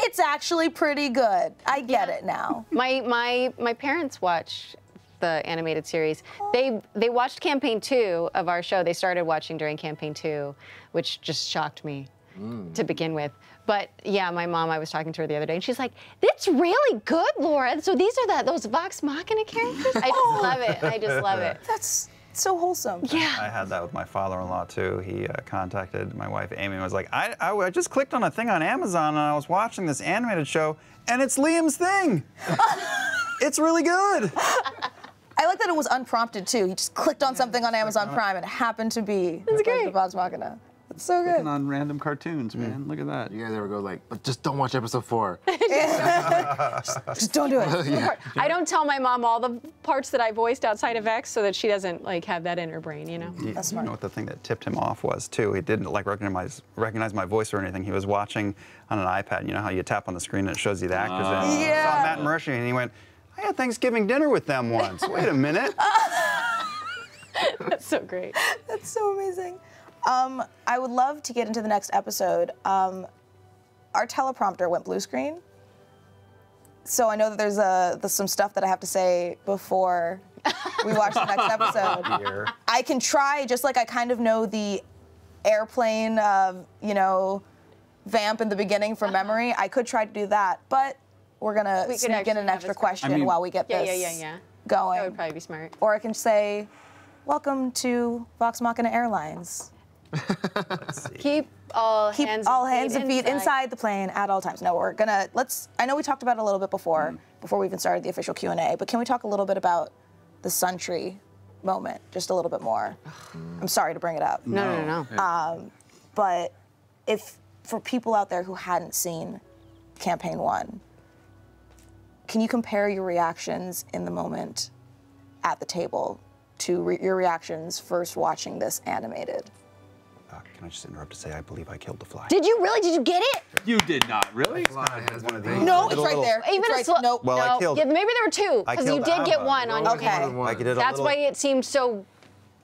It's actually pretty good. I get it now. [LAUGHS] My my my parents watch the animated series. They they watched campaign two of our show. They started watching during campaign two, which just shocked me mm. to begin with. But yeah, my mom, I was talking to her the other day, and she's like, "That's really good, Laura. So these are the those Vox Machina characters. I just oh. love it. I just love it. That's so wholesome. Yeah. I had that with my father-in-law too. He uh, contacted my wife Amy and was like, I, I, I just clicked on a thing on Amazon and I was watching this animated show and it's Liam's thing. [LAUGHS] it's really good. I like that it was unprompted too. He just clicked on something on Amazon Prime and it happened to be That's great. The Vox Machina. It's so good. Clicking on random cartoons, man. Look at that. You guys ever go like, but just don't watch episode four. [LAUGHS] Just don't do it. [LAUGHS] I don't tell my mom all the parts that I voiced outside of X, so that she doesn't like have that in her brain. You know. You, That's you smart. know what the thing that tipped him off was too? He didn't like recognize recognize my voice or anything. He was watching on an iPad. You know how you tap on the screen and it shows you the actors in. Ah. it? He Yeah. Saw Matt and Marisha and he went, I had Thanksgiving dinner with them once. Wait a minute. [LAUGHS] That's so great. That's so amazing. Um, I would love to get into the next episode. Um, our teleprompter went blue screen. So I know that there's, a, there's some stuff that I have to say before we watch the next episode. [LAUGHS] Here. I can try, just like I kind of know the airplane, uh, you know, vamp in the beginning from memory. I could try to do that, but we're gonna We sneak in an extra question. question I mean- while we get Yeah, this yeah, yeah, yeah. going. That would probably be smart. Or I can say, "Welcome to Vox Machina Airlines." [LAUGHS] Keep all Keep hands all and hands and feet inside the plane at all times. No, we're gonna let's. I know we talked about it a little bit before, before we even started the official Q and A. But can we talk a little bit about the Sun Tree moment, just a little bit more? I'm sorry to bring it up, No, no, no, no. Um, but if for people out there who hadn't seen campaign one, can you compare your reactions in the moment at the table to re- your reactions first watching this animated? Can I just interrupt to say I believe I killed the fly? Did you really? Did you get it? You did not, really? one of these. No, it's right there. Even it's a right, slow. Nope. Well, I killed- yeah, maybe there were two because you did get one on your Okay. hand. I did a That's little, why it seemed so.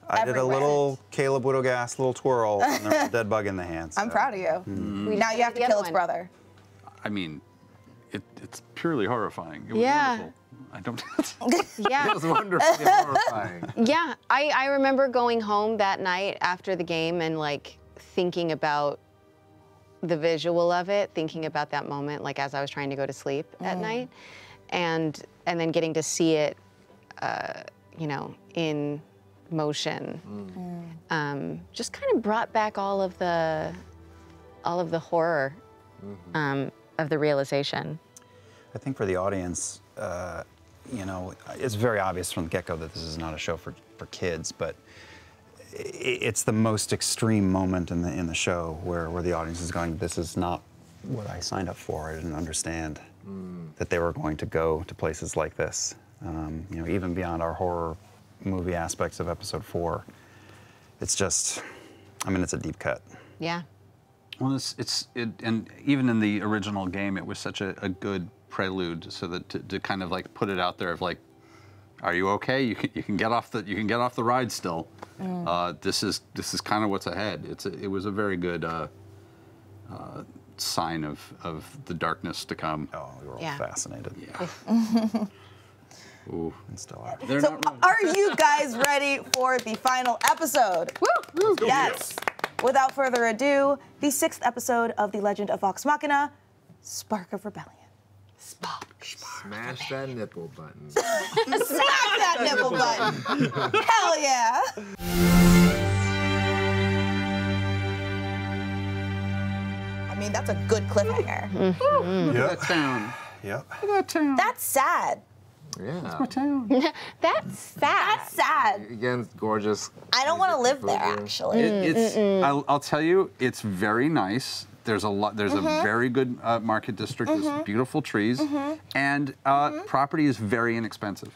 I did a little Caleb Widogast, little twirl, and there was a dead bug in the hand. I'm proud of you. Hmm. Now you have to kill its brother. I mean, it, it's purely horrifying. It was Yeah. wonderful. I don't. [LAUGHS] Yeah. It was wonderfully [LAUGHS] horrifying. Yeah, I, I remember going home that night after the game and like thinking about the visual of it, thinking about that moment, like as I was trying to go to sleep at night, and and then getting to see it, uh, you know, in motion. Um, just kind of brought back all of the all of the horror um, of the realization. I think for the audience, uh, you know, it's very obvious from the get-go that this is not a show for, for kids, but i- it's the most extreme moment in the in the show where, where the audience is going, this is not what I signed up for. I didn't understand that they were going to go to places like this. Um, you know, even beyond our horror movie aspects of episode four. It's just, I mean, it's a deep cut. Yeah. Well, it's, it's it, and even in the original game, it was such a, a good prelude, so that to, to kind of like put it out there of like, are you okay? You can you can get off the you can get off the ride still. Uh, this is this is kind of what's ahead. It's a, it was a very good uh, uh, sign of of the darkness to come. Oh, we were all Yeah. fascinated. Yeah. [LAUGHS] Ooh. And still are. They're So, not are you guys ready for the final episode? Woo! Yes. Without further ado, the sixth episode of The Legend of Vox Machina, Spark of Rebellion. Smash that nipple button. [LAUGHS] Smash that nipple button. Hell yeah. I mean, that's a good cliffhanger. Mm-hmm. Yep. Mm-hmm. town. Yep. That town. That's sad. Yeah. That's my town. [LAUGHS] That's sad. That's sad. Again, gorgeous. I don't want to live there, actually. Mm, it, it's. I'll, I'll tell you, it's very nice. There's a lot. There's Mm-hmm. a very good uh, market district. There's beautiful trees, and uh, Mm-hmm. property is very inexpensive.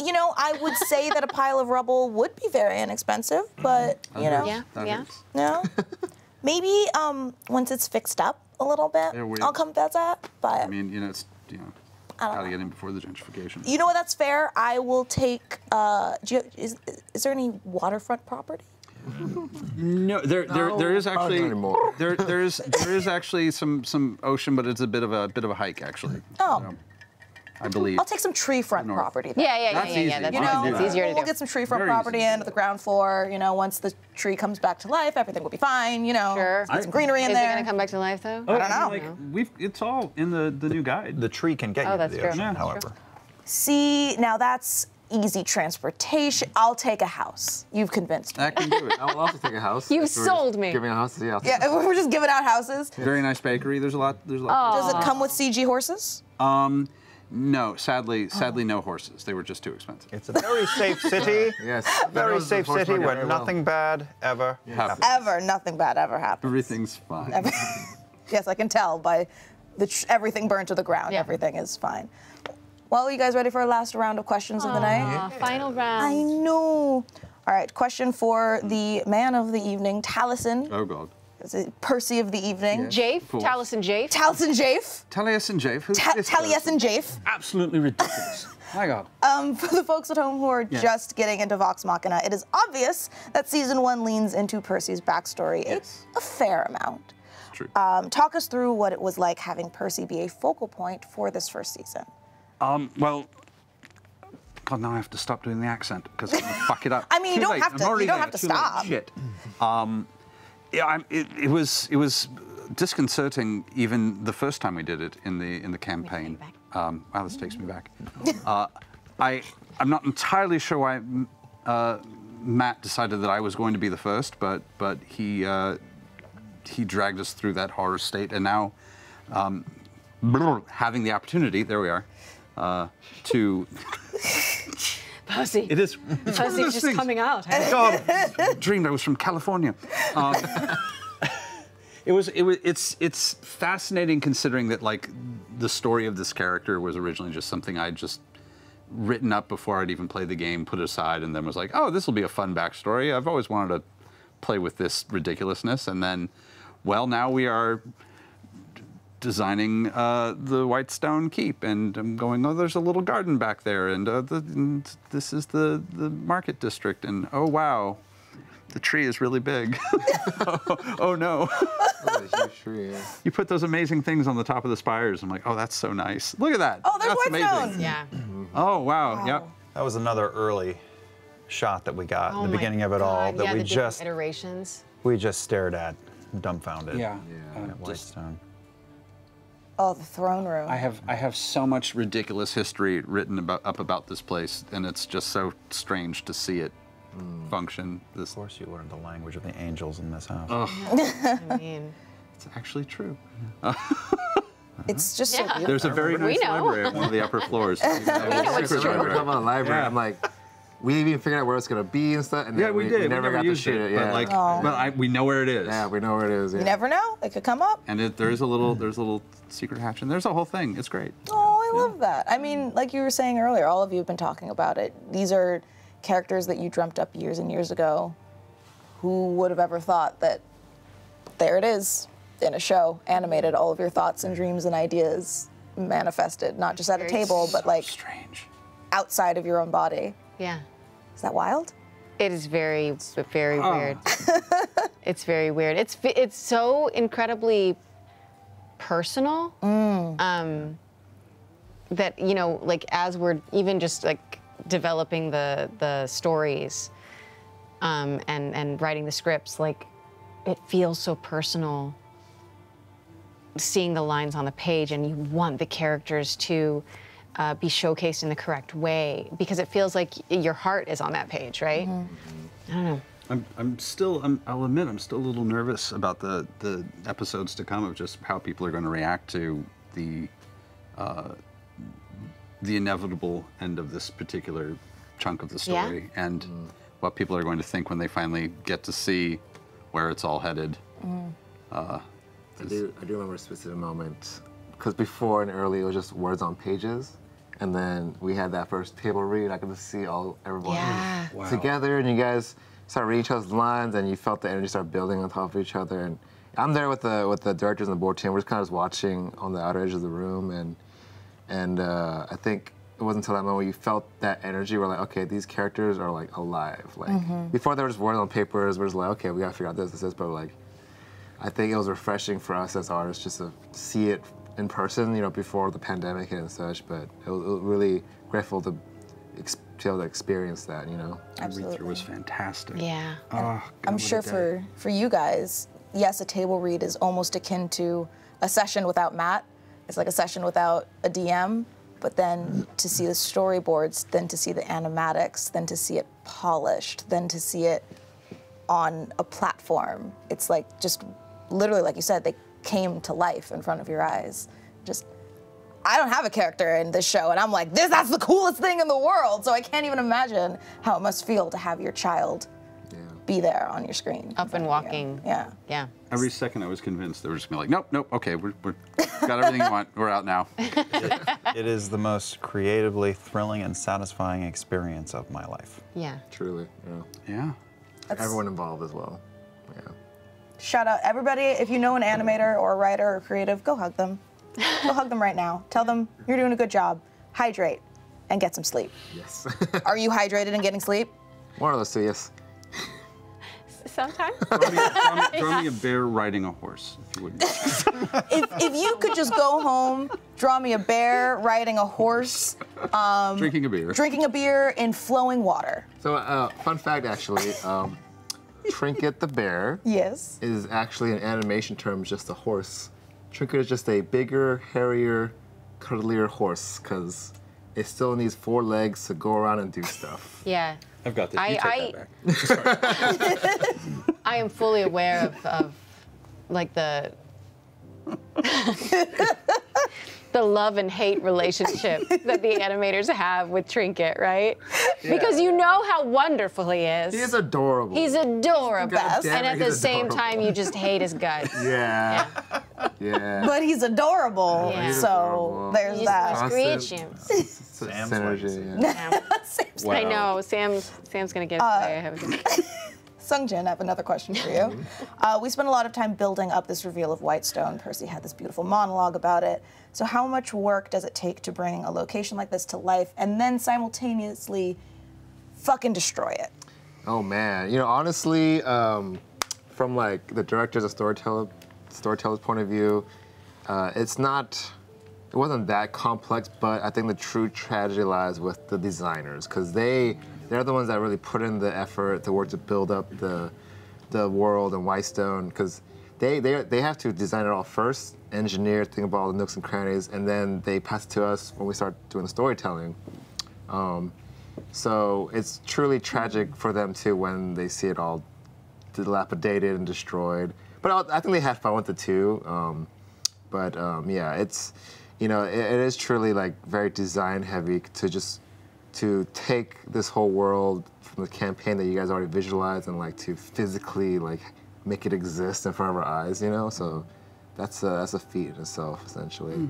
You know, I would say that a pile of rubble would be very inexpensive, but, you know, Yeah. That yeah. hurts. no. Maybe um, once it's fixed up a little bit, Yeah, I'll come visit. But I mean, you know, it's you know, don't gotta get in before the gentrification. You know what? That's fair. I will take. Uh, do you, is, is there any waterfront property? No, there, there, there is Oh, actually there, there is there is actually some some ocean, but it's a bit of a bit of a hike actually. Oh. So, I believe. I'll take some tree front North. property. Then. Yeah, yeah, yeah, That's yeah, yeah. easy. That's, You know, can do that's easier to we'll get some tree front Very property easy. in at the ground floor. You know, once the tree comes back to life, everything will be fine. You know, Sure. let's get some greenery in Is there. it gonna come back to life though? Oh, don't know. Like, we've it's all in the the new guide. The tree can get Oh, you that's to the true. ocean, Yeah, that's however. true. See, now that's easy transportation. I'll take a house. You've convinced me. I can do it. I will also take a house. [LAUGHS] You've If we're sold me. Giving a house, yeah. I'll take Yeah, we're just giving out houses. Very nice bakery. There's a lot. There's a lot. Does it come with CG horses? Um, no, sadly, sadly, no horses. They were just too expensive. It's a very safe [LAUGHS] city. Yes. Very safe city where well. nothing bad ever happens. Ever, nothing bad ever happens. Everything's fine. [LAUGHS] Yes, I can tell by the tr- everything burned to the ground. Yeah. Everything is fine. Well, are you guys ready for our last round of questions of the night? Aw, final round. I know. All right, question for the man of the evening, Taliesin. Oh God. Is it Percy of the evening? Jaffe, Cool. Taliesin Jaffe. Taliesin Jaffe. Taliesin Jaffe. Who's Ta- this Taliesin person? Jaffe. Absolutely ridiculous. [LAUGHS] My God. Um, for the folks at home who are just getting into Vox Machina, it is obvious that season one leans into Percy's backstory a- Yes. a, fair amount. True. Um, talk us through what it was like having Percy be a focal point for this first season. Um, well, God, now I have to stop doing the accent because I'm gonna [LAUGHS] fuck it up. I mean, you Too don't late. have I'm to- you already don't there. have to Too late. stop. Shit. Um, yeah, I'm, it, it was it was disconcerting even the first time we did it in the in the campaign. Um, wow, this takes me back. uh, I I'm not entirely sure why uh, Matt decided that I was going to be the first, but but he uh, he dragged us through that horror state, and now um, having the opportunity, there we are, uh, to [LAUGHS] Percy. it is Percy's just things. coming out. God, dreamed I was from California. Um, [LAUGHS] it was it was it's it's fascinating considering that like the story of this character was originally just something I'd just written up before I'd even played the game, put it aside, and then was like, oh, this will be a fun backstory. I've always wanted to play with this ridiculousness, and then, well, now we are designing uh, the Whitestone Keep, and I'm going, oh, there's a little garden back there, and, uh, the, and this is the, the market district, and oh, wow, the tree is really big. [LAUGHS] oh, no. Oh, the tree, yeah. you put those amazing things on the top of the spires. I'm like, oh, that's so nice. Look at that. Oh, there's that's Whitestone. amazing. Yeah. Oh, wow. Yep. That was another early shot that we got Oh at the my beginning of it all that yeah, we the just iterations. we just stared at, dumbfounded. Yeah. Yeah. Uh, At just- Whitestone. Oh, the throne room. I have I have so much ridiculous history written about up about this place, and it's just so strange to see it hmm. function. This Of course, you learned the language of the angels in this house. [LAUGHS] I mean, it's actually true. [LAUGHS] It's just so Yeah. beautiful. There's a very We nice know. library on one of the upper floors. [LAUGHS] know it's Secret true. library. Talking about the library. Yeah. I'm like, we even figured out where it's gonna be and stuff. And Yeah, then we, did. We never, got used to shoot it, it. Yeah. but like, Oh. but I, we know where it is. yeah, we know where it is. Yeah. You never know. It could come up. And it, there is a little, mm. there's a little secret hatch, and there's a whole thing. It's great. Oh, I love that. I mean, like you were saying earlier, all of you have been talking about it. These are characters that you dreamt up years and years ago. Who would have ever thought that there it is in a show, animated, all of your thoughts and dreams and ideas manifested, not just at a table, but like Strange. outside of your own body. yeah. Is that wild? It is very, very weird. it's very weird. It's it's so incredibly personal. Um, that you know, like as we're even just like developing the the stories, um, and and writing the scripts, like it feels so personal. Seeing the lines on the page, and you want the characters to. Uh, be showcased in the correct way because it feels like your heart is on that page, right? I don't know. I'm, I'm still, I'm, I'll admit, I'm still a little nervous about the, the episodes to come of just how people are going to react to the, uh, the inevitable end of this particular chunk of the Yeah. story, mm. and what people are going to think when they finally get to see where it's all headed. Mm. Uh, I do, I do remember a specific moment because before and early it was just words on pages, and then we had that first table read. I could just see all everyone Yeah. [SIGHS] together, and you guys started reading each other's lines, and you felt the energy start building on top of each other. And I'm there with the with the directors and the board team. We're just kind of just watching on the outer edge of the room, and and uh, I think it wasn't until that moment you felt that energy. We're like, okay, these characters are like alive. Like before, they were just words on papers. We're just like, okay, we gotta figure out this, this, this. But like, I think it was refreshing for us as artists just to see it in person, you know, before the pandemic and such. But it was, it was really grateful to, ex- to be able to experience that, you know. The read-through was fantastic. Yeah. Oh, God, I'm sure for for you guys, yes, a table read is almost akin to a session without Matt. It's like a session without a DM. But then to see the storyboards, then to see the animatics, then to see it polished, then to see it on a platform. It's like just literally, like you said, they came to life in front of your eyes. Just I don't have a character in this show, and I'm like, this that's the coolest thing in the world. So I can't even imagine how it must feel to have your child Yeah. be there on your screen. Up and walking. Yeah. Yeah. Every second I was convinced they were just gonna be like, nope, nope, okay, we're, we're got everything you want. We're out now. [LAUGHS] It is the most creatively thrilling and satisfying experience of my life. Yeah. Truly, yeah. Yeah. Everyone involved as well. Yeah. Shout out everybody. If you know an animator or a writer or creative, go hug them. Go hug them right now. Tell them you're doing a good job. Hydrate and get some sleep. Yes. [LAUGHS] Are you hydrated and getting sleep? One of those two, yes. Sometimes. Draw me, draw me- draw me a [LAUGHS] bear riding a horse, if you wouldn't. [LAUGHS] If, if you could just go home, draw me a bear riding a horse, Drinking a beer. drinking a beer in flowing water. So, uh, fun fact actually, um, Trinket the bear Yes. is actually in animation terms just a horse. Trinket is just a bigger, hairier, cuddlier horse because it still needs four legs to go around and do stuff. [LAUGHS] Yeah. I've got this. I- You take I- that back. [LAUGHS] [LAUGHS] I am fully aware of, of like the the love and hate relationship [LAUGHS] that the animators have with Trinket, right? Because you know how wonderful he is. He is adorable. He's adorable. God and at the same adorable. time, you just hate his guts. [LAUGHS] yeah. Yeah. But he's adorable. Yeah. He's So adorable. there's You that. just screech him. It's [LAUGHS] Sam's synergy. legacy. Yeah. I know. Sam's Sam's gonna get Uh, away. I have Sung Jin, I have another question for you. Uh, we spent a lot of time building up this reveal of Whitestone. Percy had this beautiful monologue about it. So, how much work does it take to bring a location like this to life and then simultaneously fucking destroy it? Oh man, you know, honestly, um, from like the director's and storyteller, storyteller's point of view, uh, it's not, it wasn't that complex. But I think the true tragedy lies with the designers, because they, they're the ones that really put in the effort, the work to build up the, the world and Whitestone, because they, they, they have to design it all first, engineer, think about all the nooks and crannies, and then they pass it to us when we start doing the storytelling. Um, So it's truly tragic for them too when they see it all dilapidated and destroyed. But I, think they had fun with it too. Um, but um, yeah, it's you know it, it is truly like very design heavy to just to take this whole world from the campaign that you guys already visualized and like to physically like make it exist in front of our eyes. You know, so that's a, that's a feat in itself essentially. Hmm.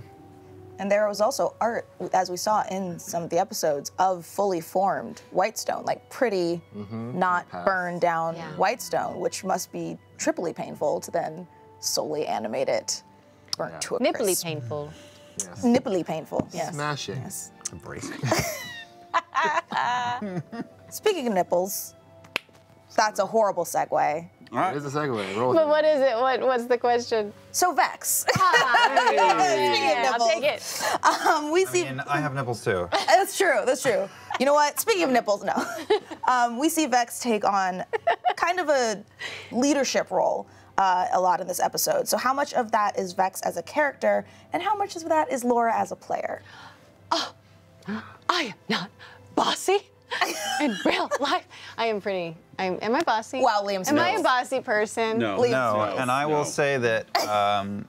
And there was also art, as we saw in some of the episodes, of fully formed Whitestone, like pretty, mm-hmm. not Past. burned down Yeah. Whitestone, which must be triply painful to then solely animate it, burnt Yeah. to a Nipply crisp. painful. Yes. Nipply painful. Yes. Smashing. Yes. Embrace. [LAUGHS] Speaking of nipples, that's a horrible segue. All right. Here's the segue. Roll But what is it? What What's the question? So Vex, [LAUGHS] Yeah, I'll take it. um, we I see. mean, I have nipples too. [LAUGHS] That's true. That's true. You know what? Speaking of nipples, no. [LAUGHS] Um, we see Vex take on kind of a leadership role uh, a lot in this episode. So, how much of that is Vex as a character, and how much of that is Laura as a player? Oh, [GASPS] I am not bossy [LAUGHS] in real life. I am pretty. I'm, am I bossy? Wow, Liam Am I a bossy person? No. Liam No, Smith. and I will say that um,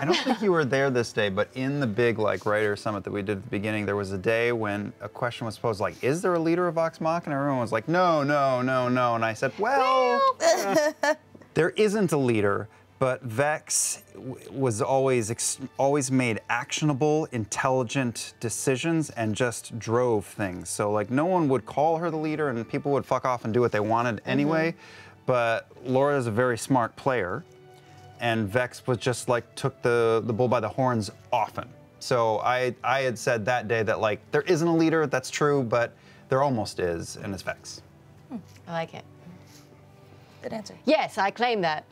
I don't think you were there this day, but in the big like writer summit that we did at the beginning, there was a day when a question was posed like, "Is there a leader of Vox Mach?" And everyone was like, "No, no, no, no." And I said, "Well, [LAUGHS] there isn't a leader." But Vex was always ex- always made actionable, intelligent decisions and just drove things. So like no one would call her the leader, and people would fuck off and do what they wanted mm-hmm. anyway. But Laura is a very smart player, and Vex was just like took the the bull by the horns often. So I I had said that day that like there isn't a leader. That's true, but there almost is, and it's Vex. Hmm, I like it. Good answer. Yes, I claim that.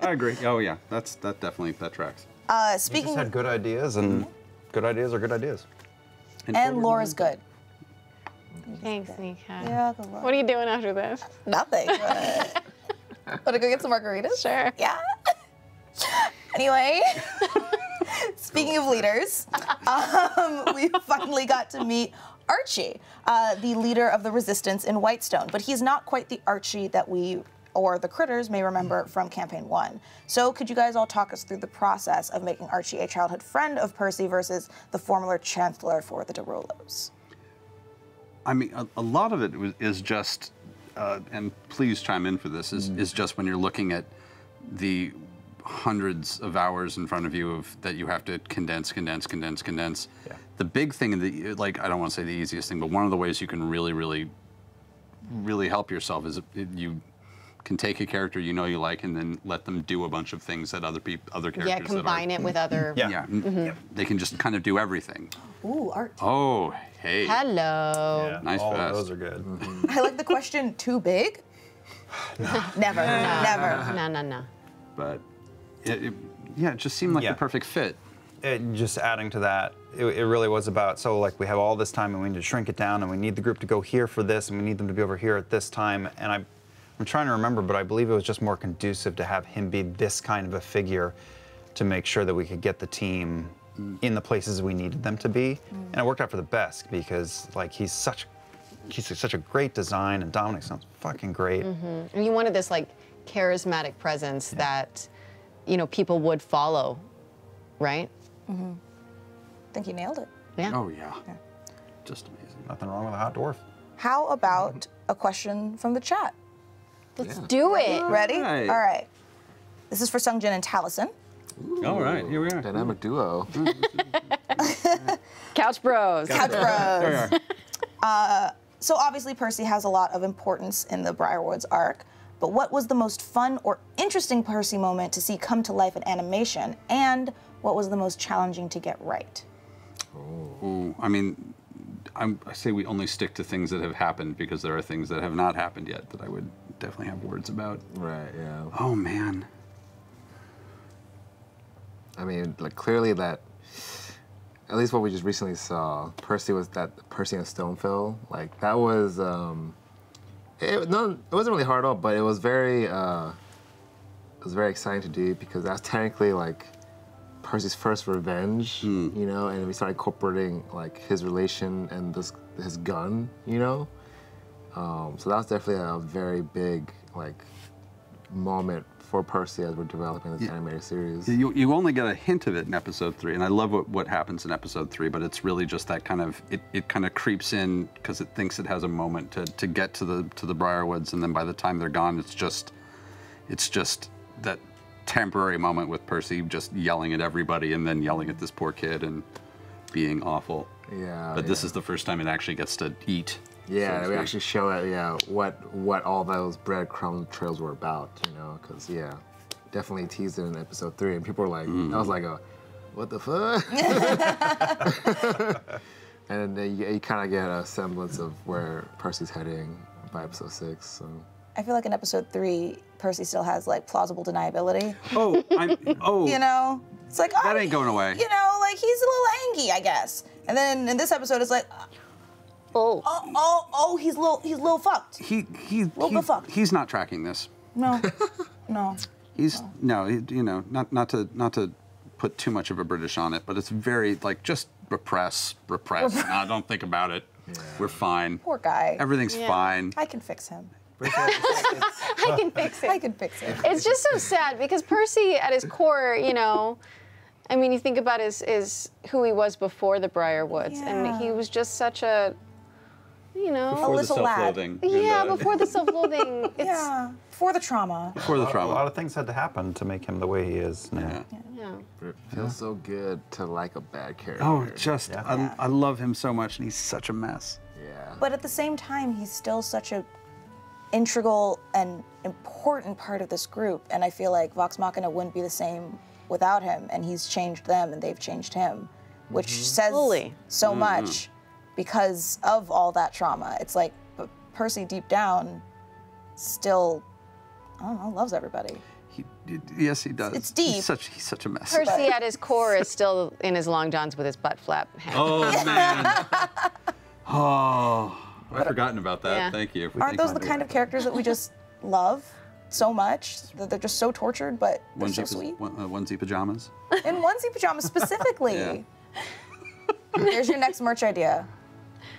I agree. Oh yeah, that's that definitely that tracks. Uh, We speaking just had good ideas, and good ideas are good ideas. and Laura's good. Thanks, Nika. Yeah, good. What are you doing after this? Nothing. [LAUGHS] Want to go get some margaritas? Sure. Yeah. anyway, [LAUGHS] speaking of leaders, [LAUGHS] um, we finally got to meet Archie, uh, the leader of the resistance in Whitestone. But he's not quite the Archie that we or the critters may remember from campaign one. So could you guys all talk us through the process of making Archie a childhood friend of Percy versus the former chancellor for the de Rolos? I mean, a, a lot of it is just, uh, and please chime in for this, is, is just when you're looking at the hundreds of hours in front of you of that you have to condense, condense, condense, condense. Yeah. The big thing, the, like, I don't want to say the easiest thing, but one of the ways you can really, really, really help yourself is you can take a character you know you like and then let them do a bunch of things that other people, other characters Yeah, that combine are, it with other. Yeah. Yeah, mm, they can just kind of do everything. Ooh, Art. Oh, hey. Hello. Yeah, Nice all vest. those are good. I like the question, too big? [LAUGHS] Never, never. [LAUGHS] No, no, no. but it, it, yeah, it just seemed like Yeah. the perfect fit. it, just adding to that, it, it really was about so like we have all this time and we need to shrink it down and we need the group to go here for this and we need them to be over here at this time. And I, I'm trying to remember, but I believe it was just more conducive to have him be this kind of a figure to make sure that we could get the team in the places we needed them to be, and it worked out for the best because like he's such he's such a great design and Dominic sounds fucking great. Mm-hmm. And you wanted this like charismatic presence that, you know, people would follow, right? I think he nailed it. Yeah. Oh yeah, just amazing. Nothing wrong with a hot dwarf. How about a question from the chat? Let's do it. Ready? right. All right. This is for Sung Jin and Taliesin. All right, here we are. Dynamic duo. [LAUGHS] Couch Bros. Couch There we Bros. are. [LAUGHS] Uh, so obviously Percy has a lot of importance in the Briarwoods arc, but what was the most fun or interesting Percy moment to see come to life in animation, and what was the most challenging to get right? Ooh, I mean, I'm, I say we only stick to things that have happened because there are things that have not happened yet that I would definitely have words about. right, yeah. Oh man. I mean, like clearly that, at least what we just recently saw, Percy was that Percy and Stonefell. Like that was, um, it, no, it wasn't really hard at all, but it was very, uh, it was very exciting to do because that's technically like Percy's first revenge, you know, and we started incorporating like his relation and this his gun, you know. Um, so that was definitely a very big like moment for Percy as we're developing this animated series. You, you only get a hint of it in episode three, and I love what, what happens in episode three, but it's really just that kind of it, it kind of creeps in because it thinks it has a moment to, to get to the to the Briarwoods, and then by the time they're gone, it's just it's just that temporary moment with Percy just yelling at everybody and then yelling at this poor kid and being awful. Yeah. But this is the first time it actually gets to eat. Yeah, to we actually show it. Yeah, what what all those breadcrumb trails were about, you know? Because yeah, definitely teased it in episode three, and people were like, mm-hmm. I was like, a, what the fuck? [LAUGHS] and then you, you kind of get a semblance of where Percy's heading by episode six. So. I feel like in episode three, Percy still has like plausible deniability. Oh, I'm, [LAUGHS] oh, You know, it's like That oh, ain't going away. You know, like he's a little angry, I guess. And then in this episode, it's like, Oh. oh, oh, oh, he's a little, he's a little fucked. he he, Little he bit fucked. he's not tracking this. No, [LAUGHS] no. He's no, he, you know, not not to not to put too much of a British on it, but it's very like just repress, repress. [LAUGHS] nah, don't think about it. We're fine. Poor guy. Everything's Yeah. fine. I can fix him. [LAUGHS] I can fix it. I can fix it. it's just so sad because Percy, at his core, you know, I mean, you think about his, his who he was before the Briarwoods, and he was just such a, you know, Before the little lad. self-loathing. yeah, and, uh, before the self-loathing. [LAUGHS] It's, Yeah, for the trauma. before the trauma. A lot of things had to happen to make him the way he is now. Yeah. yeah. It feels so good to like a bad character. Oh, just Yeah. I, I love him so much, and he's such a mess. yeah. But at the same time, he's still such a integral and important part of this group. And I feel like Vox Machina wouldn't be the same without him. And he's changed them, and they've changed him, which mm-hmm. says Fully. so mm-hmm. much because of all that trauma. It's like but Percy, deep down, still, I don't know, loves everybody. He, he- yes, he does. It's deep. He's such he's such a mess. Percy, at his core, is still in his long johns with his butt flap. hanging. Oh man. [LAUGHS] oh, I've forgotten about that. Yeah. Thank you. Aren't those the kind of characters that we [LAUGHS] just love so much that they're just so tortured, but they're so sweet? one, uh, onesie pajamas? In onesie pajamas specifically. Yeah. [LAUGHS] Here's your next merch idea.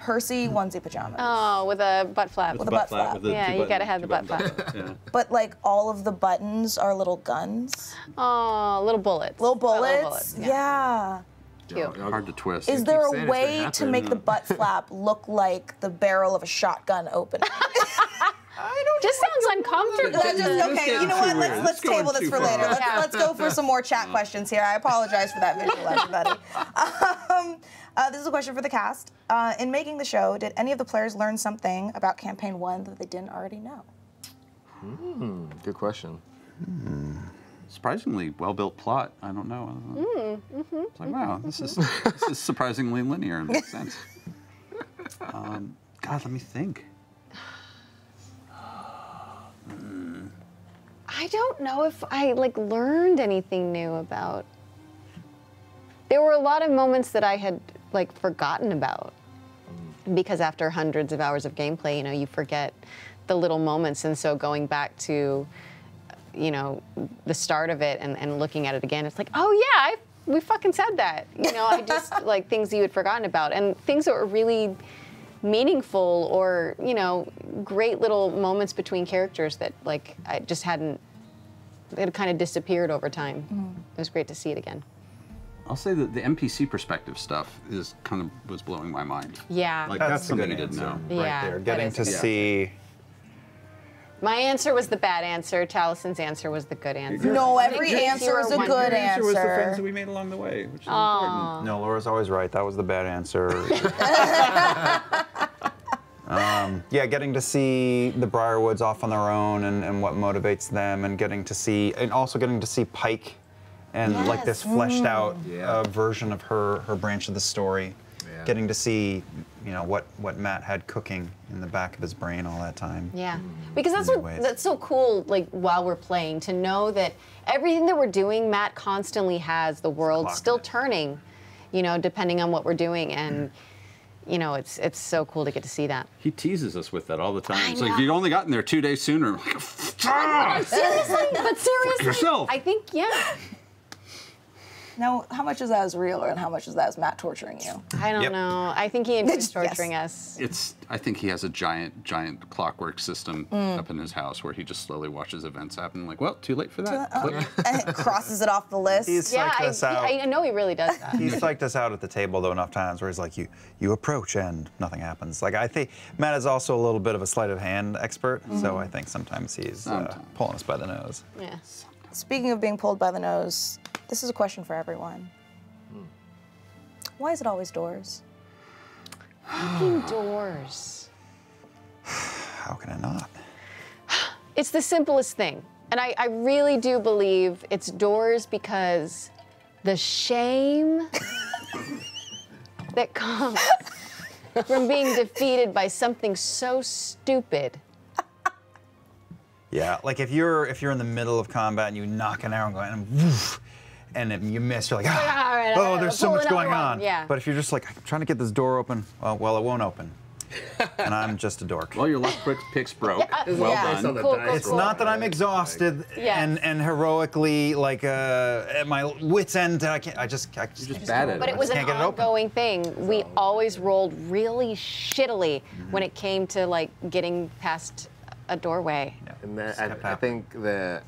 Percy onesie pajamas. Oh, with a butt flap. With a butt flap. with the Yeah, you button- gotta have the butt button flap. Yeah. But like all of the buttons are little guns, Oh, little bullets. little Oh, bullets. yeah. Cute. Hard to twist. Is there a way to make the butt flap [LAUGHS] look like the barrel of a shotgun opening? [LAUGHS] Just sounds uncomfortable. Let's just- okay, you know what? Let's let's table this for later. Let's, Yeah. let's go for some more chat questions here. I apologize for that visual, everybody. [LAUGHS] Um, uh, this is a question for the cast. Uh, in making the show, did any of the players learn something about campaign one that they didn't already know? Good question. Surprisingly well-built plot. I don't know. Mm, mm-hmm, It's like, wow, this is this is surprisingly linear and makes [LAUGHS] sense. Um, God, let me think. I don't know if I like learned anything new about. There were a lot of moments that I had like forgotten about because after hundreds of hours of gameplay, you know, you forget the little moments, and so going back to, you know, the start of it and, and looking at it again, it's like, oh yeah, I, we fucking said that. You know, I just [LAUGHS] like things you had forgotten about and things that were really meaningful or you know great little moments between characters that like I just hadn't it had kind of disappeared over time. Mm. It was great to see it again. I'll say that the NPC perspective stuff is kind of was blowing my mind. Yeah. Like That's, that's, something good I didn't answer. know. Right Yeah, there. Getting to see. My answer was the bad answer. Taliesin's answer was the good answer. No, every think answer were is a one- good Your answer was the answer. friends that we made along the way, which is important. No, Laura's always right. That was the bad answer. [LAUGHS] um, yeah, getting to see the Briarwoods off on their own and, and what motivates them, and getting to see, and also getting to see Pike, and like this fleshed out Yeah. uh, version of her her branch of the story. Yeah. Getting to see, you know, what what Matt had cooking in the back of his brain all that time. Yeah, mm-hmm. because that's what ways. that's so cool. Like while we're playing, to know that everything that we're doing, Matt constantly has the world Clocking still it. turning. You know, depending on what we're doing, and you know, it's it's so cool to get to see that. He teases us with that all the time. I It's like know. you only gotten there two days sooner. [LAUGHS] Seriously, but seriously, yourself. I think yeah. Now, how much of that is real and how much is that is Matt torturing you? I don't Yep. know. I think he enjoys [LAUGHS] Yes. torturing us. It's. I think he has a giant, giant clockwork system Mm. up in his house where he just slowly watches events happen. Like, well, too late for that. Uh, Click. [LAUGHS] and crosses it off the list. He's Yeah, psyched I, us out. I, I know he really does that. He's psyched us out at the table though enough times where he's like, you you approach and nothing happens. Like I think Matt is also a little bit of a sleight of hand expert, so I think sometimes he's uh, pulling us by the nose. yeah. Speaking of being pulled by the nose, this is a question for everyone. Why is it always doors? Doors. How can I not? It's the simplest thing. And I, I really do believe it's doors because the shame that comes from being defeated by something so stupid. Yeah, like if you're if you're in the middle of combat and you knock an arrow and go and woof, and if you miss, you're like, ah, all right, all oh, right, there's I'll so much going one." on. Yeah. But if you're just like, I'm trying to get this door open, well, well, it won't open, and I'm just a dork. Well, your luck pick- picks broke. Yeah. Well Yeah. done. Cool, cool, It's cool. not that I'm exhausted Yes. and and heroically like uh, at my wits end. I can't. I just. I just, just bad at But it. it was an can't get it open. ongoing thing. We always rolled really shittily when it came to like getting past a doorway. And that, I, I think the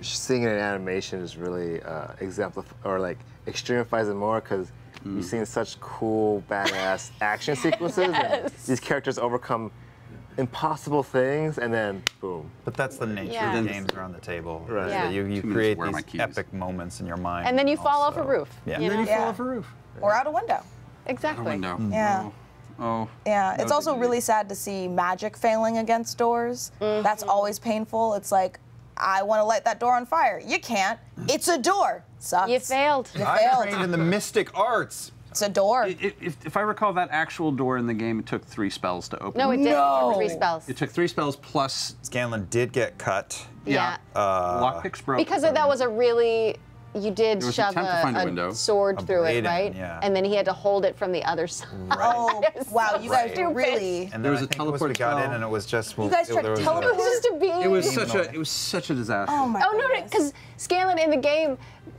seeing it in exemplifies is really uh, exemplif- or like extremifies it more because you've mm. seen such cool, badass action [LAUGHS] sequences. And these characters overcome impossible things, and then boom. But that's the nature Yeah. of the games around the table. Right. that Yeah. You, you create where are my these epic moments in your mind. And then you fall off a roof. Yeah. You And then you Yeah. fall off a roof. Or out a window. Exactly. A Window. Mm-hmm. Yeah. Oh. oh. Yeah, it's also really sad to see magic failing against doors. Mm-hmm. That's always painful. It's like, I want to light that door on fire. You can't. It's a door. Sucks. You failed. You I failed. trained in the mystic arts. It's a door. I- i- If, if I recall, that actual door in the game it took three spells to open. No, it didn't. No. Three spells. It took three spells plus Scanlan did get cut. Yeah. Uh, lockpicks broke. Because that was a really, you did There was an shove attempt to find a a, sword A through blade it, in, right? yeah. And then he had to hold it from the other [LAUGHS] side. oh, [LAUGHS] wow, you guys stupid. really. And There was I a think was teleport got in and it was just. You guys it- tried there to was It was just a beam. It was such a it was such a disaster. Oh my Oh no, goodness. because Scanlan in the game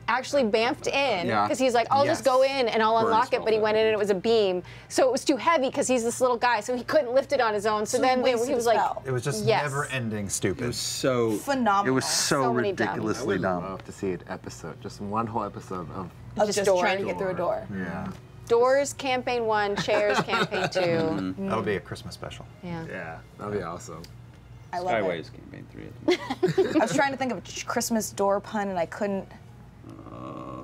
actually bamfed in Yeah. because he's like, I'll just go in and I'll Burn unlock it, but he went in and it was a beam, so it was too heavy because he's this little guy, so he couldn't lift it on his own. So, So he then they, he was like. It was just Yes. never-ending stupid. It was so Phenomenal. It was so, So many dumb. I ridiculously would dumb. love to see an episode, just one whole episode of. of Just just, door. trying to get through a door. Yeah. Doors campaign one, chairs campaign 2 [LAUGHS] Mm-hmm. That'll be a Christmas special. Yeah. Yeah, that'd be awesome. I love it. Skyways campaign three. [LAUGHS] I was trying to think of a Christmas door pun and I couldn't.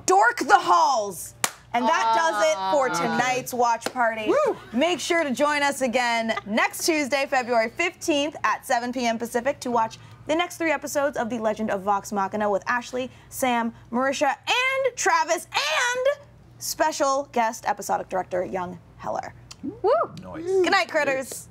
Dork the halls! And that does it for ah. tonight's watch party. Make sure to join us again next Tuesday, February 15th at 7 p.m. Pacific to watch the next three episodes of The Legend of Vox Machina with Ashley, Sam, Marisha, and Travis, and special guest episodic director Young Heller. Woo! Noise. Good night, critters.